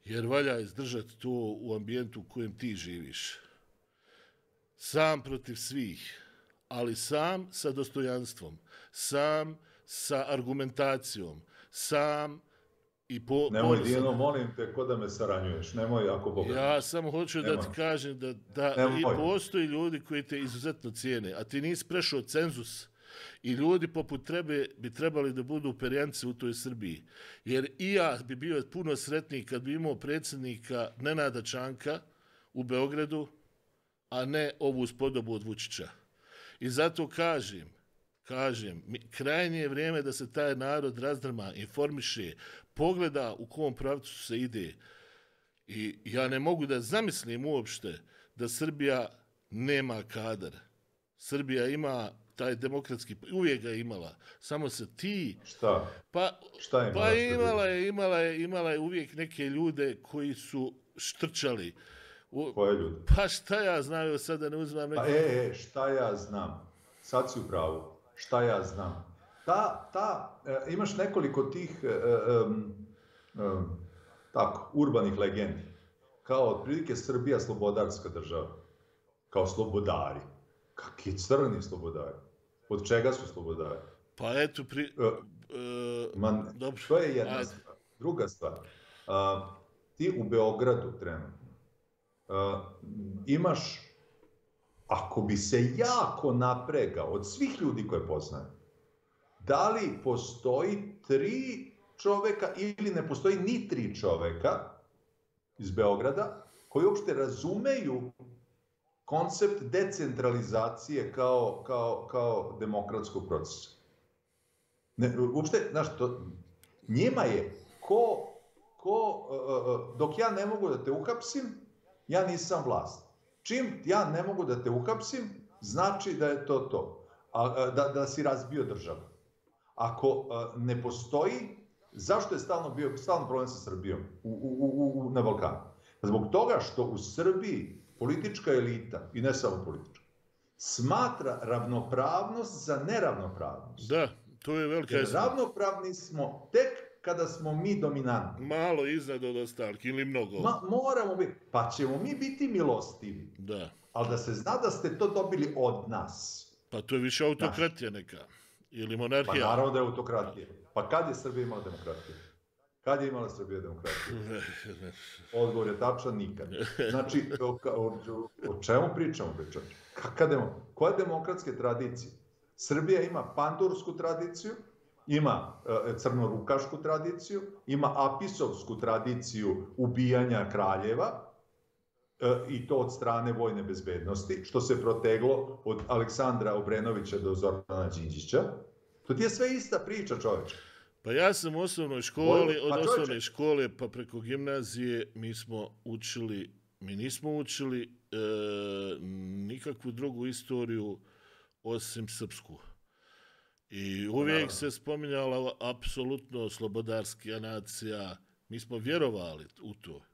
Speaker 1: Jer valja izdržati to u ambijentu u kojem ti živiš sam protiv svih, ali sam sa dostojanstvom, sam sa argumentacijom, sam i po...
Speaker 2: Nemoj, ponosan. Dijeno, molim te, ko da me saranjuješ, nemoj ako Boga.
Speaker 1: Ja samo hoću nemoj. da ti kažem da, da i postoji ljudi koji te izuzetno cijene, a ti nisi prešao cenzus i ljudi poput trebe bi trebali da budu perjanci u toj Srbiji. Jer i ja bi bio puno sretniji kad bi imao predsjednika Nenada Čanka u Beogradu, a ne ovu spodobu od Vučića. I zato kažem, kažem, krajnje je vrijeme da se taj narod razdrma, informiše, pogleda u kom pravcu se ide. I ja ne mogu da zamislim uopšte da Srbija nema kadar. Srbija ima taj demokratski, uvijek ga imala, samo se ti...
Speaker 2: Šta?
Speaker 1: Pa,
Speaker 2: Šta imala,
Speaker 1: pa imala je, imala je, imala je uvijek neke ljude koji su štrčali.
Speaker 2: U, Koje ljudi?
Speaker 1: Pa šta ja znam, sad da ne uzmam
Speaker 2: neki... Pa e, e, šta ja znam? Sad si u pravu. Šta ja znam? Ta, ta, e, imaš nekoliko tih, e, e, e, tako, urbanih legendi. Kao otprilike Srbija slobodarska država. Kao slobodari. Kakvi crni slobodari? Od čega su slobodari?
Speaker 1: Pa eto, pri... E,
Speaker 2: e, man, dobro. To je jedna Ajde. stvar. Druga stvar. A, ti u Beogradu trenutno, uh, imaš, ako bi se jako napregao od svih ljudi koje poznaje, da li postoji tri čoveka ili ne postoji ni tri čoveka iz Beograda koji uopšte razumeju koncept decentralizacije kao, kao, kao demokratskog procesa. Ne, uopšte, znaš, to, njima je ko, ko, e, e, e, dok ja ne mogu da te uhapsim, ja nisam vlast. Čim ja ne mogu da te uhapsim, znači da je to to. A, da, da si razbio državu. Ako a, ne postoji, zašto je stalno bio stalno problem sa Srbijom u, u, u, u, na Balkanu? Zbog toga što u Srbiji politička elita, i ne samo politička, smatra ravnopravnost za neravnopravnost.
Speaker 1: Da, to je velika
Speaker 2: Jer ravnopravni smo tek kada smo mi dominantni.
Speaker 1: Malo iznad od ostalki ili mnogo.
Speaker 2: Ma, moramo biti. Pa ćemo mi biti milostivi.
Speaker 1: Da.
Speaker 2: Ali da se zna da ste to dobili od nas.
Speaker 1: Pa to je više autokratija Naš. neka. Ili monarhija.
Speaker 2: Pa naravno da je autokratija. Pa kad je Srbija imala demokratiju? Kad je imala Srbija demokratiju? Odgovor je tačan, nikad. Znači, o, o, o čemu pričamo, pričamo? Kaka demo, koje demokratske tradicije? Srbija ima pandursku tradiciju, ima e, crnorukašku tradiciju, ima apisovsku tradiciju ubijanja kraljeva e, i to od strane vojne bezbednosti, što se proteglo od Aleksandra Obrenovića do Zorana Đinđića. To ti je sve ista priča, čoveče.
Speaker 1: Pa ja sam u osnovnoj školi, od pa osnovne škole pa preko gimnazije mi smo učili mi nismo učili e, nikakvu drugu istoriju osim srpsku. I uvijek se spominjala apsolutno slobodarskija nacija. Mi smo vjerovali u to.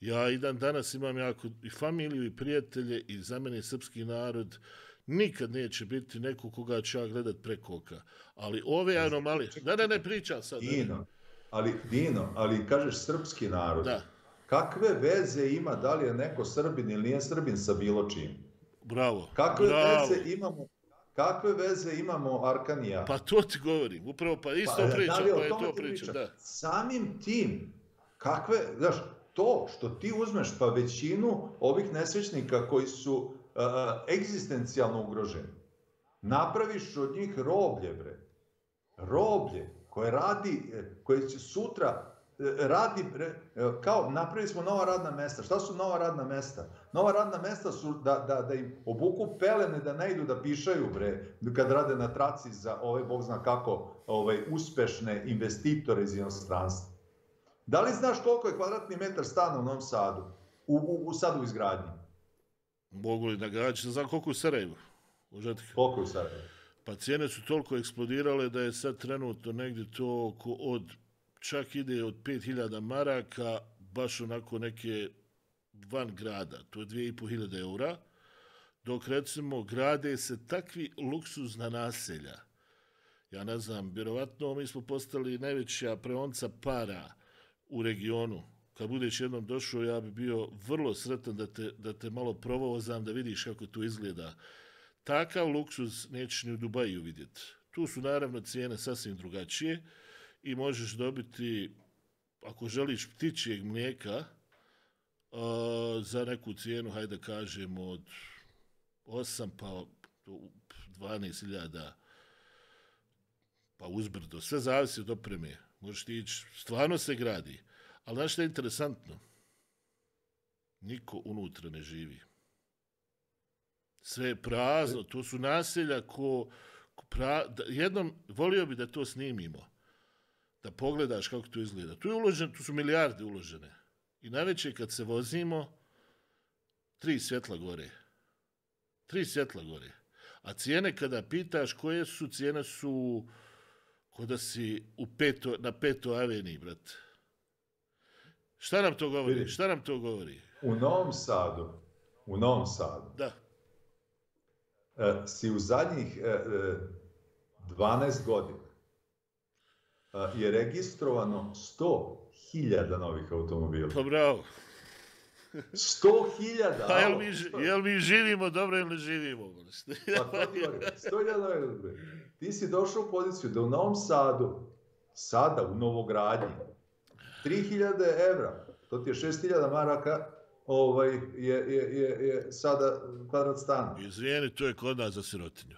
Speaker 1: Ja i dan danas imam jako i familiju i prijatelje i za mene srpski narod nikad neće biti neko koga će ja gledat preko oka. Ali ove anomalije... Da, ne, ne pričam sad.
Speaker 2: Dino, ali, Dino, ali kažeš srpski narod.
Speaker 1: Da.
Speaker 2: Kakve veze ima da li je neko srbin ili nije srbin sa bilo čim?
Speaker 1: Bravo.
Speaker 2: Kakve
Speaker 1: bravo.
Speaker 2: veze imamo Kakve veze imamo Arkanija?
Speaker 1: Pa to ti govorim, upravo pa isto pa, pričam, da pa je to pričam, da.
Speaker 2: Samim tim, kakve, znaš, to što ti uzmeš pa većinu ovih nesvećnika koji su uh, egzistencijalno ugroženi, napraviš od njih roblje, bre. Roblje koje radi, koje će sutra radi, kao napravili smo nova radna mesta. Šta su nova radna mesta? Nova radna mesta su da, da, da im obuku pelene da ne idu da pišaju bre, kad rade na traci za ove, bog zna kako, ovaj, uspešne investitore iz inostranstva. Da li znaš koliko je kvadratni metar stana u Novom Sadu? U, u, u Sadu izgradnji?
Speaker 1: Mogu li da gađe? Znam koliko u Sarajevu?
Speaker 2: Koliko u Sarajevu?
Speaker 1: Pa cijene su toliko eksplodirale da je sad trenutno negdje to oko od čak ide od 5000 maraka, baš onako neke van grada, to je 2500 eura, dok recimo grade se takvi luksuzna naselja. Ja ne znam, vjerovatno mi smo postali najveća preonca para u regionu. Kad budeš jednom došao, ja bi bio vrlo sretan da te, da te malo provozam, da vidiš kako to izgleda. Takav luksuz nećeš ni u Dubaju vidjeti. Tu su naravno cijene sasvim drugačije i možeš dobiti, ako želiš ptičijeg mlijeka, uh, za neku cijenu, hajde da kažemo, od 8 pa 12.000 pa uzbrdo. Sve zavisi od opreme. Možeš ti ići, stvarno se gradi. Ali znaš što je interesantno? Niko unutra ne živi. Sve je prazno, to su naselja ko, ko pra, da, jednom volio bi da to snimimo da pogledaš kako to izgleda. Tu, je uložen, tu su milijarde uložene. I najveće kad se vozimo, tri svjetla gore. Tri svjetla gore. A cijene kada pitaš koje su, cijene su kod si u peto, na peto aveni, brat. Šta nam to govori? Vidi, Šta nam to govori?
Speaker 2: U Novom Sadu, u Novom Sadu,
Speaker 1: da.
Speaker 2: Uh, si u zadnjih uh, 12 godina je registrovano 100.000 novih automobila.
Speaker 1: Pa bravo.
Speaker 2: 100.000!
Speaker 1: Pa jel mi, jel mi živimo dobro ili ne živimo?
Speaker 2: pa to ti govorim, 100.000 novih Ti si došao u poziciju da u Novom Sadu, sada u Novogradnji, 3.000 evra, to ti je 6.000 maraka, ovaj, je, je, je, je sada kvadrat stana.
Speaker 1: Izvijeni, to je kod nas za sirotinju.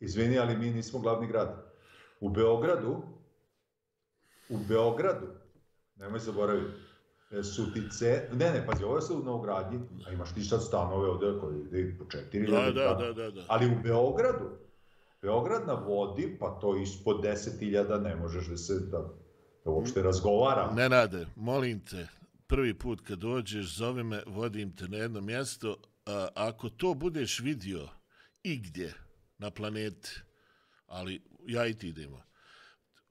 Speaker 2: Izvini, ali mi nismo glavni grad. U Beogradu, u Beogradu, nemoj zaboraviti, e, su ti ce... Ne, ne, pazi, ovo je sad u Novogradnji, a imaš ti sad stanove ovde koji ide po četiri.
Speaker 1: Da, da, da, da, da.
Speaker 2: Ali u Beogradu, Beograd na vodi, pa to ispod deset iljada ne možeš da se, da, da uopšte razgovara.
Speaker 1: Ne nade, molim te, prvi put kad dođeš, zove me, vodim te na jedno mjesto, a, ako to budeš vidio igdje na planeti, ali ja i ti idemo.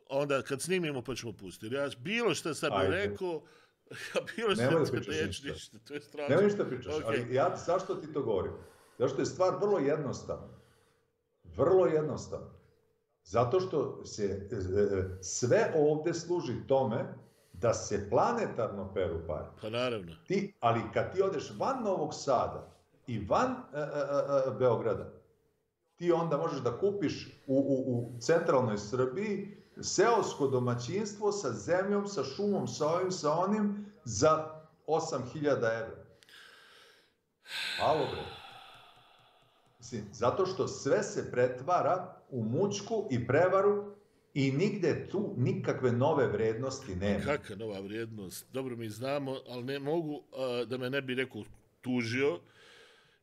Speaker 1: Onda kad snimimo pa ćemo pustiti. Ja bilo što sam bi rekao, ja bilo što
Speaker 2: Nemoj da pričaš ništa. To je strašno. Nemoj što pričaš, okay. ali ja zašto ti to govorim? Zašto je stvar vrlo jednostavna. Vrlo jednostavna. Zato što se e, e, sve ovde služi tome da se planetarno peru pare.
Speaker 1: Pa naravno.
Speaker 2: Ti, ali kad ti odeš van Novog Sada i van uh, uh, uh, Beograda, ti onda možeš da kupiš u, u, u centralnoj Srbiji seosko domaćinstvo sa zemljom, sa šumom, sa ovim, sa onim za 8000 evra. Malo bre. Mislim, zato što sve se pretvara u mučku i prevaru i nigde tu nikakve nove vrednosti nema.
Speaker 1: Kakva nova vrednost? Dobro mi znamo, ali ne mogu uh, da me ne bi neko tužio.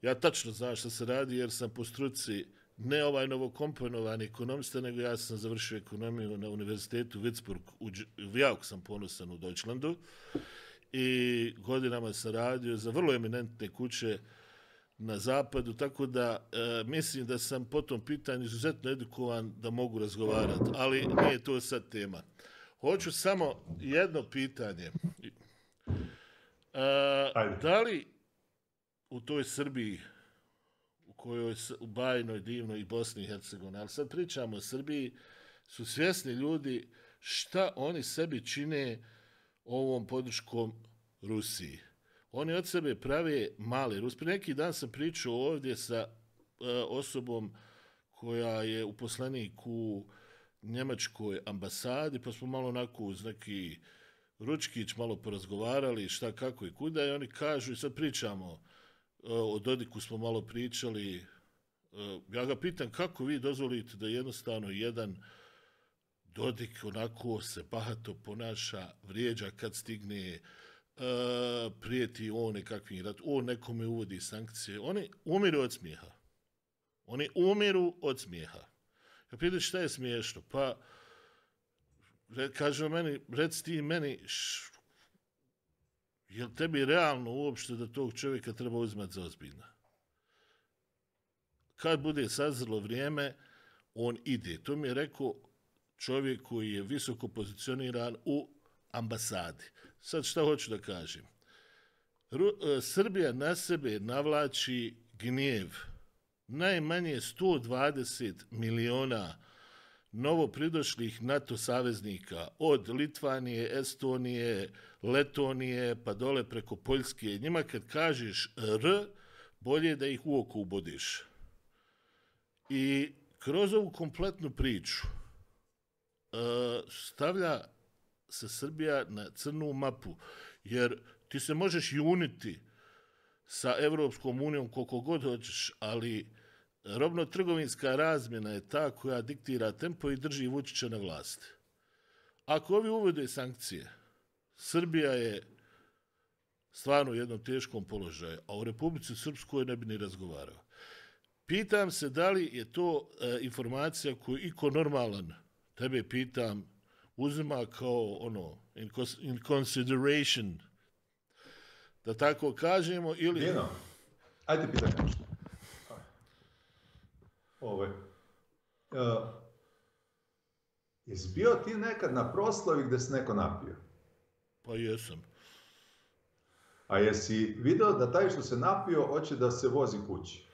Speaker 1: Ja tačno znam što se radi jer sam po struci ne ovaj novokomponovani ekonomista, nego ja sam završio ekonomiju na univerzitetu Witzburg, u Vjauk sam ponosan u Deutschlandu. i godinama sam radio za vrlo eminentne kuće na zapadu, tako da e, mislim da sam po tom pitanju izuzetno edukovan da mogu razgovarati, ali nije to sad tema. Hoću samo jedno pitanje. E, da li u toj Srbiji u kojoj u Bajnoj, Divnoj i Bosni i Hercegovini, ali sad pričamo o Srbiji, su svjesni ljudi šta oni sebi čine ovom podrškom Rusiji. Oni od sebe prave male Rus. Pre neki dan sam pričao ovdje sa e, osobom koja je uposlenik u njemačkoj ambasadi, pa smo malo onako uz neki ručkić malo porazgovarali šta, kako i kuda i oni kažu i sad pričamo Eh, o Dodiku smo malo pričali. Eh, ja ga pitam kako vi dozvolite da jednostavno jedan Dodik onako se bahato ponaša, vrijeđa kad stigne, eh, prijeti on nekakvim rat, on nekome uvodi sankcije. Oni umiru od smijeha. Oni umiru od smijeha. Ja pitan šta je smiješno? Pa, kaže meni, reci ti meni, š, je li tebi realno uopšte da tog čovjeka treba uzmet za ozbiljno? Kad bude sazrlo vrijeme, on ide. To mi je rekao čovjek koji je visoko pozicioniran u ambasadi. Sad šta hoću da kažem? Ru, e, Srbija na sebe navlači gnjev najmanje 120 miliona novopridošlih NATO saveznika od Litvanije, Estonije, Letonije, pa dole preko Poljske. Njima kad kažeš R, bolje da ih u oko ubodiš. I kroz ovu kompletnu priču, e, stavlja se Srbija na crnu mapu, jer ti se možeš juniti sa Evropskom unijom koliko god hoćeš, ali robno-trgovinska razmjena je ta koja diktira tempo i drži Vučića na vlasti. Ako ovi uvode sankcije, Srbija je stvarno u jednom teškom položaju, a u Republici Srpskoj ne bi ni razgovarao. Pitam se da li je to e, informacija koju iko normalan tebe pitam, uzima kao ono, in, in consideration, da tako kažemo, ili...
Speaker 2: Dino, ajde pitaj nešto. Ove. Uh, jesi bio ti nekad na proslavi gde se neko napio?
Speaker 1: Pa jesam.
Speaker 2: A jesi video da taj što se napio hoće da se vozi kući?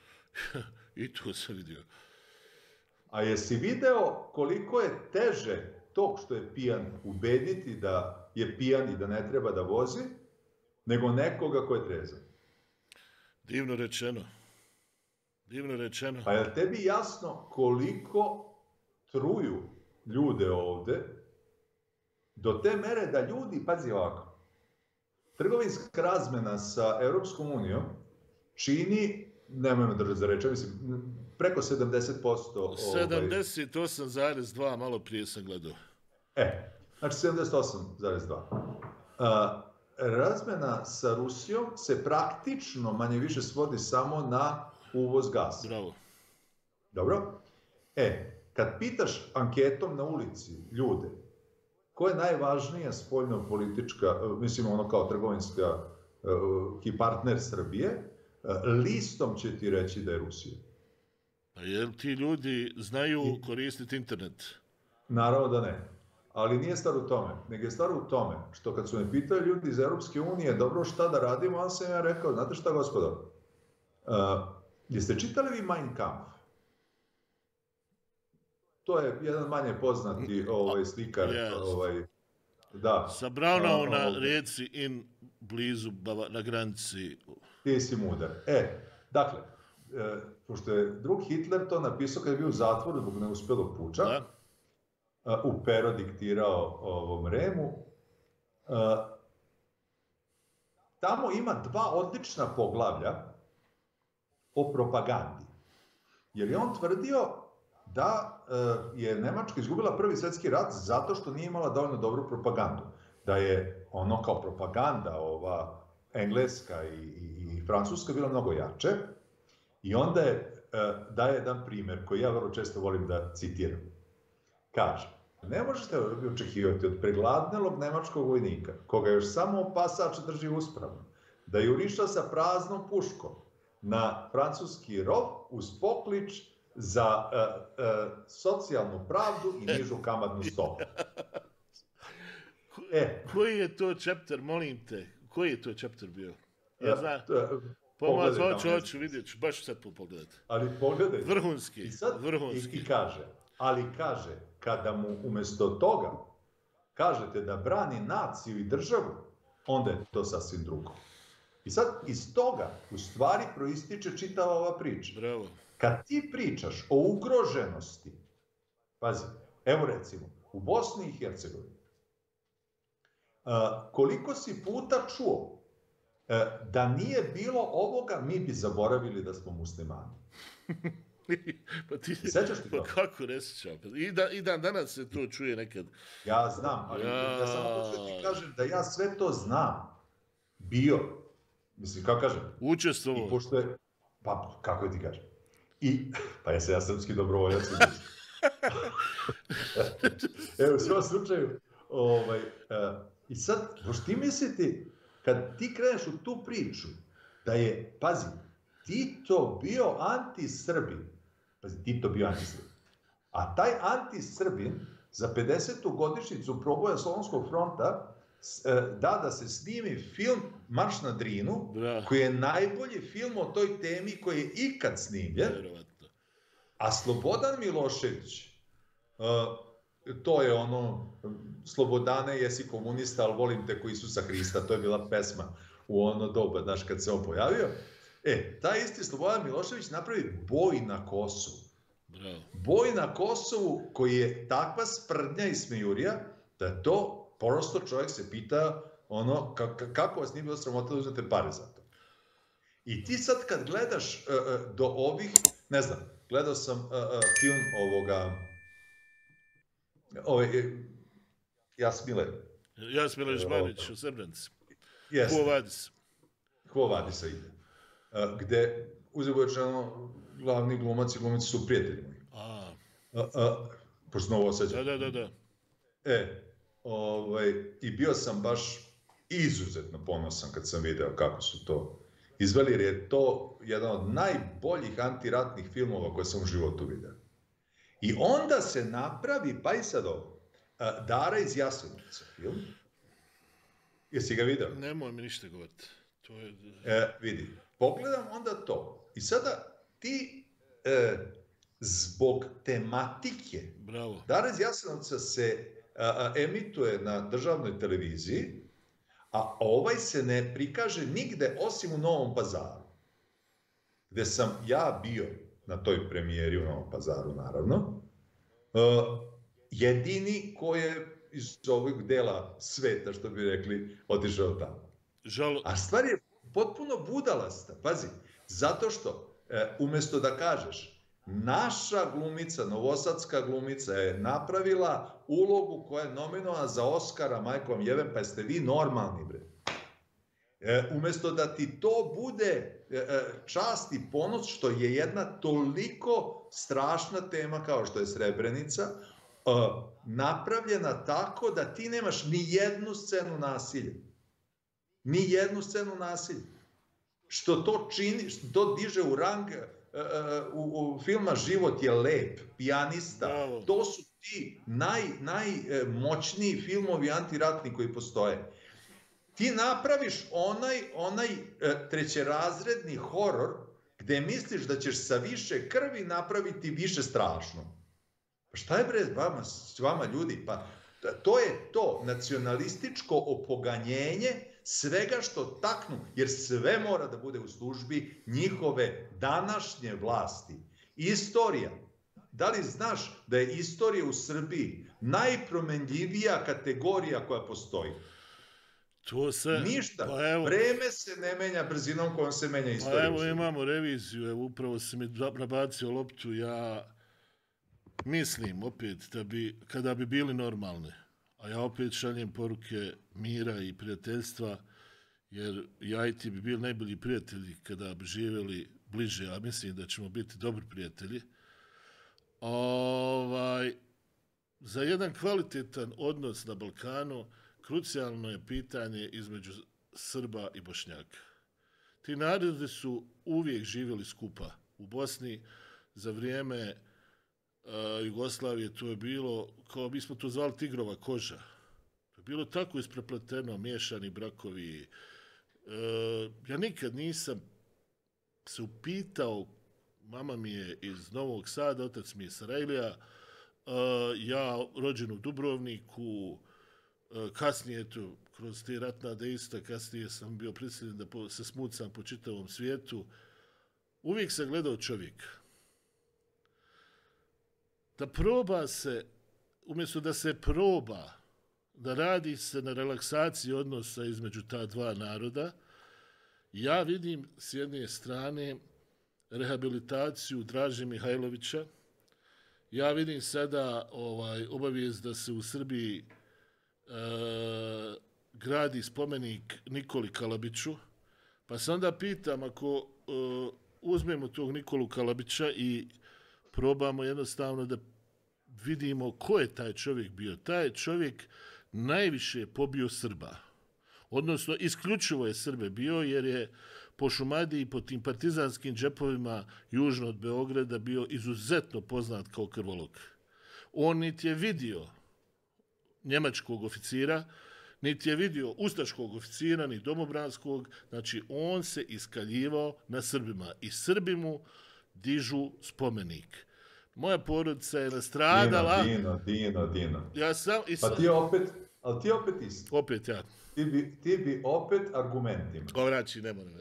Speaker 1: I to sam vidio.
Speaker 2: A jesi video koliko je teže tog što je pijan ubediti da je pijan i da ne treba da vozi, nego nekoga ko je trezan?
Speaker 1: Divno rečeno. Divno rečeno.
Speaker 2: Pa je tebi jasno koliko truju ljude ovde do te mere da ljudi, pazi ovako, trgovinska razmena sa Europskom unijom čini, nemoj me držati za reče, mislim, preko 70%.
Speaker 1: 78,2, ovaj... malo prije sam gledao.
Speaker 2: E, znači 78,2. Uh, razmena sa Rusijom se praktično manje više svodi samo na uvoz gasa.
Speaker 1: Bravo.
Speaker 2: Dobro? E, kad pitaš anketom na ulici ljude, ko je najvažnija spoljno-politička, mislim ono kao trgovinska uh, partner Srbije, uh, listom će ti reći da je Rusija.
Speaker 1: A jel ti ljudi znaju koristiti internet?
Speaker 2: Naravno da ne. Ali nije stvar u tome. Nego je stvar u tome što kad su me pitali ljudi iz Europske unije dobro šta da radimo, on sam ja rekao, znate šta gospodo, uh, jeste čitali vi Mein Kampf? To je jedan manje poznati ovaj, slikar. Yes. Ovaj, da.
Speaker 1: Sa Braunau uh, na reci in blizu, na granici.
Speaker 2: Ti si mudar. E, dakle, e, pošto je drug Hitler to napisao kad je bio u zatvoru zbog neuspelog puča, da. E, u pero diktirao ovom Remu, e, tamo ima dva odlična poglavlja o propagandi. Jer je on tvrdio da e, je Nemačka izgubila prvi svjetski rat zato što nije imala dovoljno dobru propagandu. Da je ono kao propaganda, ova engleska i, i, i francuska bila mnogo jače, I onda je, e, daje jedan primjer koji ja vrlo često volim da citiram. Kaže, Ne možete očekivati od pregladnelog nemačkog vojnika, koga još samo pasač drži uspravno, da juriša sa praznom puškom na francuski rov uz poklič za uh, uh, socijalnu pravdu i nižu kamatnu stopu.
Speaker 1: E. Koji je to chapter, molim te? Koji je to chapter bio? Ja znam. Pomoć, hoću, hoću, vidjet ću, baš sad pogledati.
Speaker 2: Ali pogledaj.
Speaker 1: Vrhunski,
Speaker 2: I sad,
Speaker 1: vrhunski.
Speaker 2: I, I kaže, ali kaže, kada mu umjesto toga kažete da brani naciju i državu, onda je to sasvim drugo. I sad iz toga u stvari proističe čitava ova priča.
Speaker 1: Bravo.
Speaker 2: Kad ti pričaš o ugroženosti, pazi, evo recimo, u Bosni i Hercegovini, koliko si puta čuo da nije bilo ovoga, mi bi zaboravili da smo muslimani.
Speaker 1: pa ti,
Speaker 2: Sećaš ti
Speaker 1: pa
Speaker 2: to?
Speaker 1: kako ne sjećam? I, da, I dan danas se to čuje nekad.
Speaker 2: Ja znam, ali ja, ja samo hoću da ti kažem da ja sve to znam. Bio. Mislim, kako kažem?
Speaker 1: Učestvovo.
Speaker 2: I pošto je, pa kako ti kažem? I, pa se ja srpski dobrovoljac. Evo, u svom slučaju, ovaj, uh, i sad, možeš ti misliti, kad ti kreneš u tu priču, da je, pazi, Tito bio anti-Srbin, pazi, Tito bio anti-Srbin, a taj anti-Srbin za 50. godišnicu proboja Solonskog fronta da da se snimi film Marš na Drinu,
Speaker 1: Da.
Speaker 2: koji je najbolji film o toj temi koji je ikad snimljen,
Speaker 1: Vjerovatno.
Speaker 2: a Slobodan Milošević, uh, to je ono, Slobodane, jesi komunista, ali volim te koji Isusa Hrista, to je bila pesma u ono doba, znaš, kad se on pojavio. E, taj isti Slobodan Milošević napravi boj na Kosovu.
Speaker 1: Bravo.
Speaker 2: Boj na Kosovu koji je takva sprdnja i smijurija, da to prosto čovjek se pita ono, kako vas nije bilo sramota da uzmete pare za to. I ti sad kad gledaš uh, uh, do ovih, ne znam, gledao sam uh, uh, film ovoga, ovaj, Jasmile.
Speaker 1: Jasmile Žmanić u Srebrenici.
Speaker 2: Jeste.
Speaker 1: Ko vadi se?
Speaker 2: Ko vadi se ide. Uh, gde uzebočeno glavni glumac i glumici su prijatelji moji.
Speaker 1: A,
Speaker 2: Uh, uh, pošto novo osjećam.
Speaker 1: da, da, da, da.
Speaker 2: E, ovaj, i bio sam baš izuzetno ponosan kad sam video kako su to izveli, jer je to jedan od najboljih antiratnih filmova koje sam u životu vidio. I onda se napravi, pa i sad ovo, Dara iz Jasenovca film. Jesi ga video?
Speaker 1: Nemoj mi ništa govoriti. To je...
Speaker 2: E, vidi, pogledam onda to. I sada ti e, zbog tematike
Speaker 1: Bravo.
Speaker 2: Dara iz Jasenovca se a, emituje na državnoj televiziji, a ovaj se ne prikaže nigde osim u Novom pazaru. Gde sam ja bio na toj premijeri u Novom pazaru, naravno. E, jedini ko je iz ovog dela sveta, što bi rekli, otišao tamo.
Speaker 1: Žal...
Speaker 2: A stvar je potpuno budalasta, pazi, zato što e, umjesto da kažeš naša glumica, novosadska glumica je napravila ulogu koja je nominovana za Oscara, majkom jevem, pa jeste vi normalni, bre. E, umjesto da ti to bude e, e, čast i ponos, što je jedna toliko strašna tema kao što je Srebrenica, e, napravljena tako da ti nemaš ni jednu scenu nasilja. Ni jednu scenu nasilja. Što to čini, što to diže u rang u, u filma Život je lep, pijanista,
Speaker 1: Bravo.
Speaker 2: to su ti naj, najmoćniji filmovi antiratni koji postoje. Ti napraviš onaj, onaj e, trećerazredni horor gde misliš da ćeš sa više krvi napraviti više strašno. Pa šta je bre vama, vama ljudi? Pa to je to nacionalističko opoganjenje svega što taknu, jer sve mora da bude u službi njihove današnje vlasti. Istorija. Da li znaš da je istorija u Srbiji najpromenljivija kategorija koja postoji?
Speaker 1: To se...
Speaker 2: Ništa.
Speaker 1: Pa evo,
Speaker 2: Vreme se ne menja brzinom kojom se menja istorija.
Speaker 1: pa evo imamo reviziju, evo upravo se mi nabacio loptu, ja mislim opet da bi, kada bi bili normalni, a ja opet šaljem poruke mira i prijateljstva, jer ja i ti bi bili najbolji prijatelji kada bi živjeli bliže, a mislim da ćemo biti dobri prijatelji. Ovaj, za jedan kvalitetan odnos na Balkanu krucijalno je pitanje između Srba i Bošnjaka. Ti narodi su uvijek živjeli skupa u Bosni za vrijeme uh, Jugoslavije. To je bilo, kao mi smo to zvali tigrova koža. To je bilo tako isprepleteno, miješani brakovi. Uh, ja nikad nisam se upitao, mama mi je iz Novog Sada, otac mi je Sarajlija, uh, e, ja rođen u Dubrovniku, uh, kasnije to, kroz te ratna dejstva, kasnije sam bio prisiljen da po, se smucam po čitavom svijetu. Uvijek sam gledao čovjeka. Da proba se, umjesto da se proba, da radi se na relaksaciji odnosa između ta dva naroda, ja vidim s jedne strane rehabilitaciju Draže Mihajlovića, ja vidim sada ovaj obavijest da se u Srbiji e, gradi spomenik Nikoli Kalabiću, pa se onda pitam ako e, uzmemo tog Nikolu Kalabića i probamo jednostavno da vidimo ko je taj čovjek bio. Taj čovjek najviše pobio Srba. Odnosno, isključivo je Srbe bio jer je po Šumadi i po tim partizanskim džepovima južno od Beograda bio izuzetno poznat kao krvolog. On niti je vidio njemačkog oficira, niti je vidio ustaškog oficira, ni domobranskog, znači on se iskaljivao na Srbima i Srbi mu dižu spomenik. Moja porodica je nastradala...
Speaker 2: Dino, Dino, Dino, Dino.
Speaker 1: Ja sam... I
Speaker 2: Pa ti opet, ali ti opet isto.
Speaker 1: Opet ja.
Speaker 2: Ti bi, ti bi opet argumentima.
Speaker 1: Povraći, ne moram.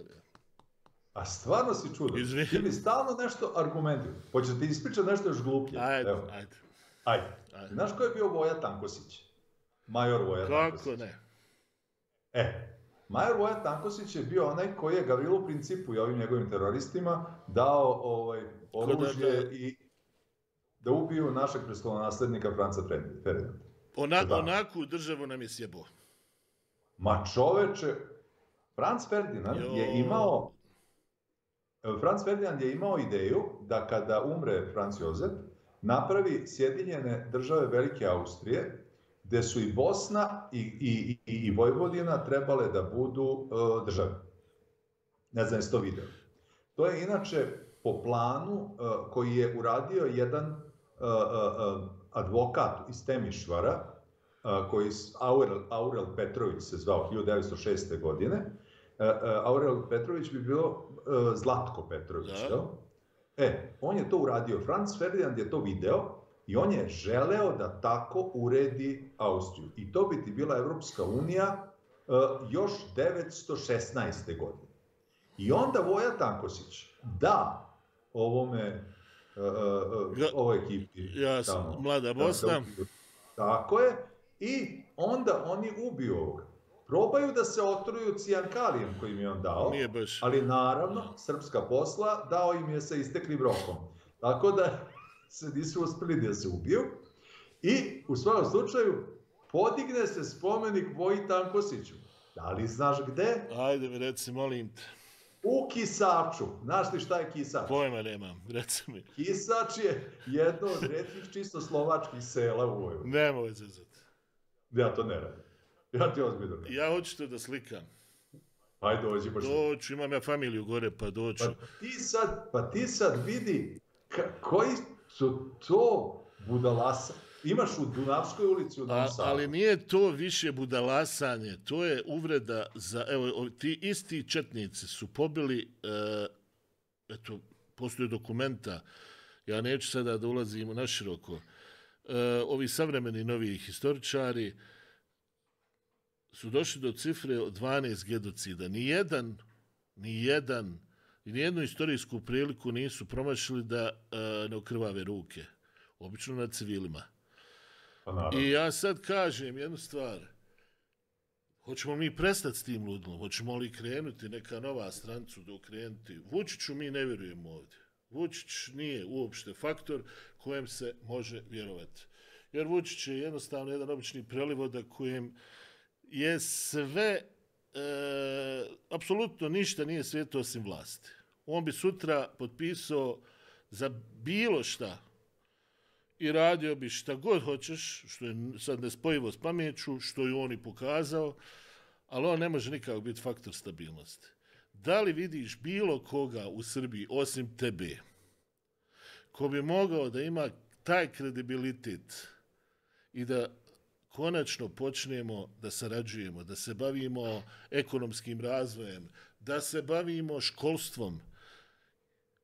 Speaker 2: A stvarno si čudo.
Speaker 1: Izvini.
Speaker 2: Ti bi stalno nešto argumentima. Hoćeš ti ispričati nešto još gluplje?
Speaker 1: Ajde,
Speaker 2: Evo.
Speaker 1: ajde.
Speaker 2: Ajde.
Speaker 1: Ajde.
Speaker 2: Znaš ko je bio Voja Tankosić? Major Voja
Speaker 1: Kako
Speaker 2: Tankosić.
Speaker 1: ne?
Speaker 2: E, Major Voja Tankosić je bio onaj koji je Gavrilu Principu i ovim njegovim teroristima dao ovaj, oružje
Speaker 1: da-
Speaker 2: i da ubiju našeg prestolonaslednika Franca Ferdinanda.
Speaker 1: Ona,
Speaker 2: Da.
Speaker 1: onaku državu nam je sjebo.
Speaker 2: Ma čoveče, Franz Ferdinand
Speaker 1: Jo.
Speaker 2: je imao Franz Ferdinand je imao ideju da kada umre Franz Josef, napravi Sjedinjene države Velike Austrije, gde su i Bosna i, i, i, i Vojvodina trebale da budu uh, države. Ne znam jesi to video. To je inače po planu uh, koji je uradio jedan uh, advokat iz Temišvara, koji Aurel, Aurel Petrović se zvao 1906. godine. Aurel Petrović bi bilo Zlatko Petrović,
Speaker 1: Da.
Speaker 2: E, on je to uradio. Franz Ferdinand je to video i on je želeo da tako uredi Austriju. I to bi ti bila Evropska unija uh, još 916. godine. I onda Voja Tankosić da ovome uh, uh,
Speaker 1: Ga-
Speaker 2: ovoj ekipi
Speaker 1: Ja sam
Speaker 2: tamo,
Speaker 1: mlada
Speaker 2: da- da
Speaker 1: Bosna.
Speaker 2: Tako je. I onda oni ubiju ovoga. Probaju da se otruju cijankalijem koji im je on dao.
Speaker 1: Nije baš.
Speaker 2: Ali naravno, srpska posla dao im je sa isteklim rokom. Tako da se nisu uspeli da se ubiju. I u svakom slučaju podigne se spomenik Voji Tankosiću. Da li znaš gde?
Speaker 1: Ajde mi reci, molim te.
Speaker 2: U Kisaču. Znaš li šta je Kisač?
Speaker 1: Pojma nemam, reci mi.
Speaker 2: Kisač je jedno od redkih čisto slovačkih sela u Vojvodini.
Speaker 1: Nemoj zezati.
Speaker 2: Ja to ne radim. Ja ti ozbiljno ne.
Speaker 1: Ja hoću to da slikam.
Speaker 2: Ajde, dođi pošto.
Speaker 1: Doću, imam ja familiju gore, pa doću.
Speaker 2: Pa ti sad, pa ti sad vidi ka, koji su to budalasa. Imaš u Dunavskoj ulici u Novom Sadu.
Speaker 1: ali nije to više budalasanje, to je uvreda za, evo, ti isti četnici su pobili, e, eto, postoje dokumenta, ja neću sada da ulazim na široko, e, ovi savremeni novi historičari su došli do cifre od 12 genocida. Nijedan, nijedan, i nijednu istorijsku priliku nisu promašili da e, ne okrvave ruke. Obično na civilima.
Speaker 2: Pa naravno.
Speaker 1: I ja sad kažem jednu stvar. Hoćemo mi prestati s tim ludlom? Hoćemo li krenuti neka nova strancu da okrenuti? Vučiću mi ne vjerujemo ovdje. Vučić nije uopšte faktor kojem se može vjerovati. Jer Vučić je jednostavno jedan obični prelivoda kojem je sve, e, apsolutno ništa nije svijeto osim vlasti. On bi sutra potpisao za bilo šta i radio bi šta god hoćeš, što je sad nespojivo s pameću, što je on i pokazao, ali on ne može nikako biti faktor stabilnosti. Da li vidiš bilo koga u Srbiji, osim tebe, ko bi mogao da ima taj kredibilitet i da konačno počnemo da sarađujemo, da se bavimo ekonomskim razvojem, da se bavimo školstvom,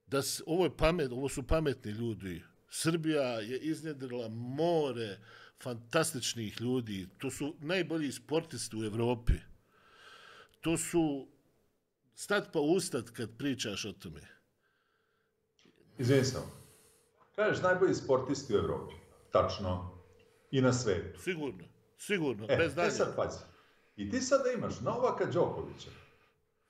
Speaker 1: da se, ovo, je pamet, ovo su pametni ljudi. Srbija je iznjedrila more fantastičnih ljudi. To su najbolji sportisti u Evropi. To su stat pa ustat kad pričaš o tome.
Speaker 2: Izvijem. Kažeš najbolji sportisti u Evropi. Tačno. I na svetu.
Speaker 1: Sigurno. Sigurno.
Speaker 2: E,
Speaker 1: bez dalje.
Speaker 2: E sad pazi. I ti sada imaš Novaka Đokovića.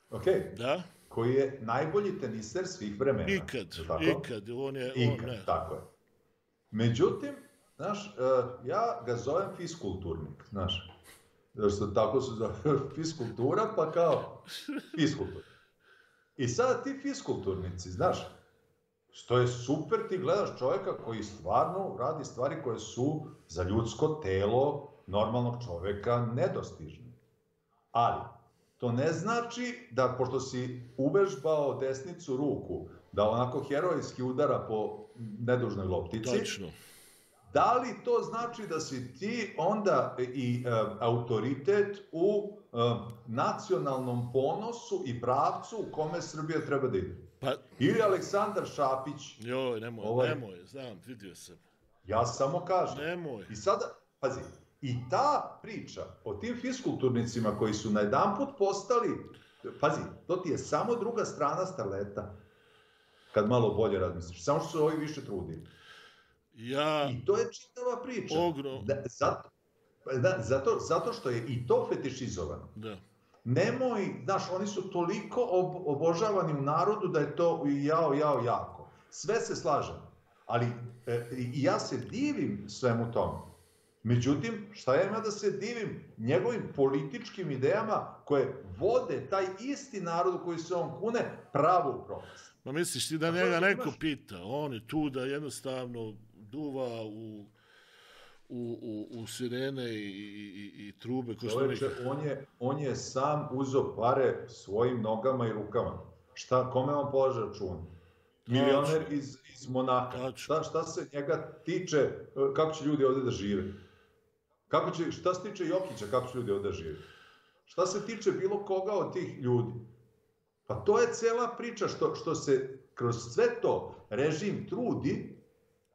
Speaker 2: Ok?
Speaker 1: Da.
Speaker 2: Koji je najbolji teniser svih vremena.
Speaker 1: Ikad.
Speaker 2: Tako?
Speaker 1: Ikad. On je...
Speaker 2: Ikad,
Speaker 1: on, ne.
Speaker 2: tako je. Međutim, znaš, uh, ja ga zovem fiskulturnik, znaš. Što tako se zove fiskultura, pa kao fiskultur. I sada ti fiskulturnici, znaš, što je super, ti gledaš čovjeka koji stvarno radi stvari koje su za ljudsko telo normalnog čovjeka nedostižne. Ali, to ne znači da, pošto si uvežbao desnicu ruku, da onako herojski udara po nedužnoj loptici,
Speaker 1: Točno.
Speaker 2: da li to znači da si ti onda i e, autoritet u e, nacionalnom ponosu i pravcu u kome Srbija treba da ide?
Speaker 1: Pa,
Speaker 2: Ili Aleksandar Šapić,
Speaker 1: joj, nemoj,
Speaker 2: Ovaj-
Speaker 1: nemoj, znam, vidio sam.
Speaker 2: ja samo kažem.
Speaker 1: Nemoj.
Speaker 2: I sada, pazi, i ta priča o tim fiskulturnicima koji su na jedan put postali, pazi, to ti je samo druga strana starleta, kad malo bolje razmisliš, samo što su ovi više trudili.
Speaker 1: Ja,
Speaker 2: I to je čitava priča.
Speaker 1: Ogrom.
Speaker 2: Da, zato, da, zato, zato što je i to fetišizovano.
Speaker 1: da.
Speaker 2: Nemoj, znaš, oni su toliko ob, obožavani u narodu da je to jao, jao, jako. Sve se slažem, ali e, ja se divim svemu tome. Međutim, šta ja ima da se divim njegovim političkim idejama koje vode taj isti narod u koji se on kune pravo u propast.
Speaker 1: Ma misliš ti da njega neko
Speaker 2: imaš-
Speaker 1: pita? On je tu da jednostavno duva u, u, u, u sirene i, i, i, trube, ko što neki...
Speaker 2: on je, on je sam uzo pare svojim nogama i rukama. Šta, kome on polaže račun? Milioner iz, iz Monaka.
Speaker 1: Tačno.
Speaker 2: Šta, šta se njega tiče, kako će ljudi ovdje da žive? Kako će, šta se tiče Jokića, kako će ljudi ovdje da? Šta se tiče bilo koga od tih ljudi? Pa to je cela priča što, što se kroz sve to režim trudi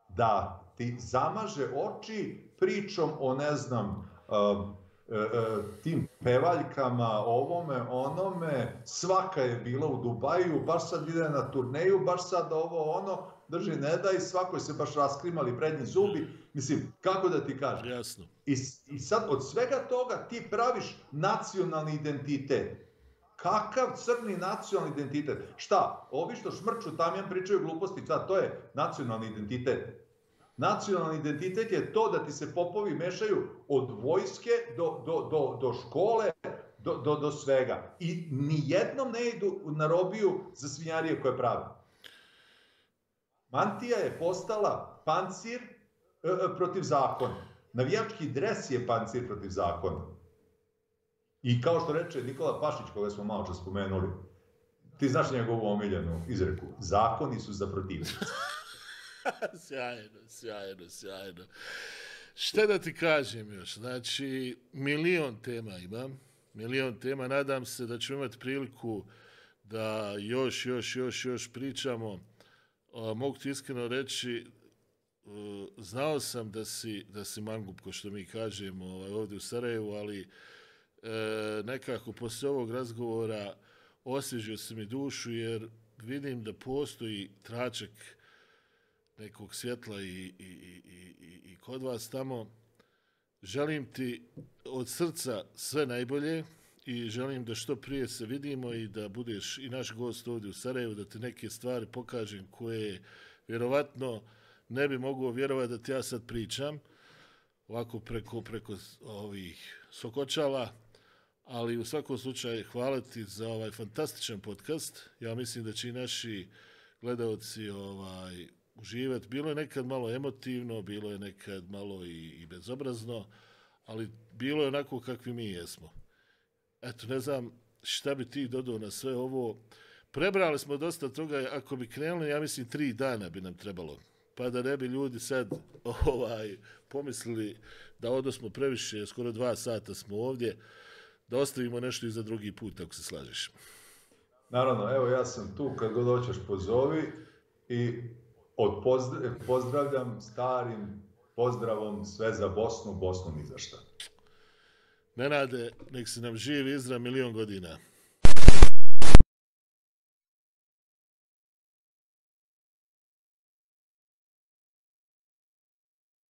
Speaker 2: da ti zamaže oči pričom o, ne znam, um, e, e, tim pevaljkama, ovome, onome, svaka je bila u Dubaju, baš sad ide na turneju, baš sad ovo, ono, drži ne da i svakoj se baš raskrimali prednji zubi. Mislim, kako da ti kažem?
Speaker 1: Jasno.
Speaker 2: I, I sad od svega toga ti praviš nacionalni identitet. Kakav crni nacionalni identitet? Šta? Ovi što šmrču tamjan pričaju gluposti, šta? To je nacionalni identitet. Nacionalni identitet je to da ti se popovi mešaju od vojske do, do, do, do škole, do, do, do svega. I ni jednom ne idu na robiju za svinjarije koje prave. Mantija je postala pancir e, e, protiv zakona. Navijački dres je pancir protiv zakona. I kao što reče Nikola Pašić, koga smo malo čas spomenuli, ti znaš njegovu omiljenu izreku, zakoni su za protivnice.
Speaker 1: sjajno, sjajno, sjajno. Šta da ti kažem još? Znači, milion tema imam. Milion tema. Nadam se da ćemo imati priliku da još, još, još, još pričamo. A, mogu ti iskreno reći, uh, znao sam da si, da si mangup, ko što mi kažemo ovaj, ovdje u Sarajevu, ali e, nekako poslije ovog razgovora osježio se mi dušu jer vidim da postoji tračak nekog svjetla i, i, i, i, i- i kod vas tamo. Želim ti od srca sve najbolje i želim da što prije se vidimo i da budeš i naš gost ovdje u Sarajevu, da ti neke stvari pokažem koje vjerovatno ne bi mogao vjerovati da ti ja sad pričam ovako preko, preko ovih sokočala, ali u svakom slučaju hvala ti za ovaj fantastičan podcast. Ja mislim da će i naši gledalci ovaj, uživati. Bilo je nekad malo emotivno, bilo je nekad malo i, i bezobrazno, ali bilo je onako kakvi mi jesmo. Eto, ne znam šta bi ti dodao na sve ovo. Prebrali smo dosta toga, ako bi krenuli, ja mislim, tri dana bi nam trebalo. Pa da ne bi ljudi sad ovaj pomislili da odosmo previše, skoro dva sata smo ovdje, da ostavimo nešto i za drugi put, ako se slažeš.
Speaker 2: Naravno, evo ja sam tu, kad god hoćeš pozovi i od pozdravljam starim pozdravom sve za Bosnu, Bosnu ni za šta.
Speaker 1: Nenade, nek se nam živi Izra milion godina.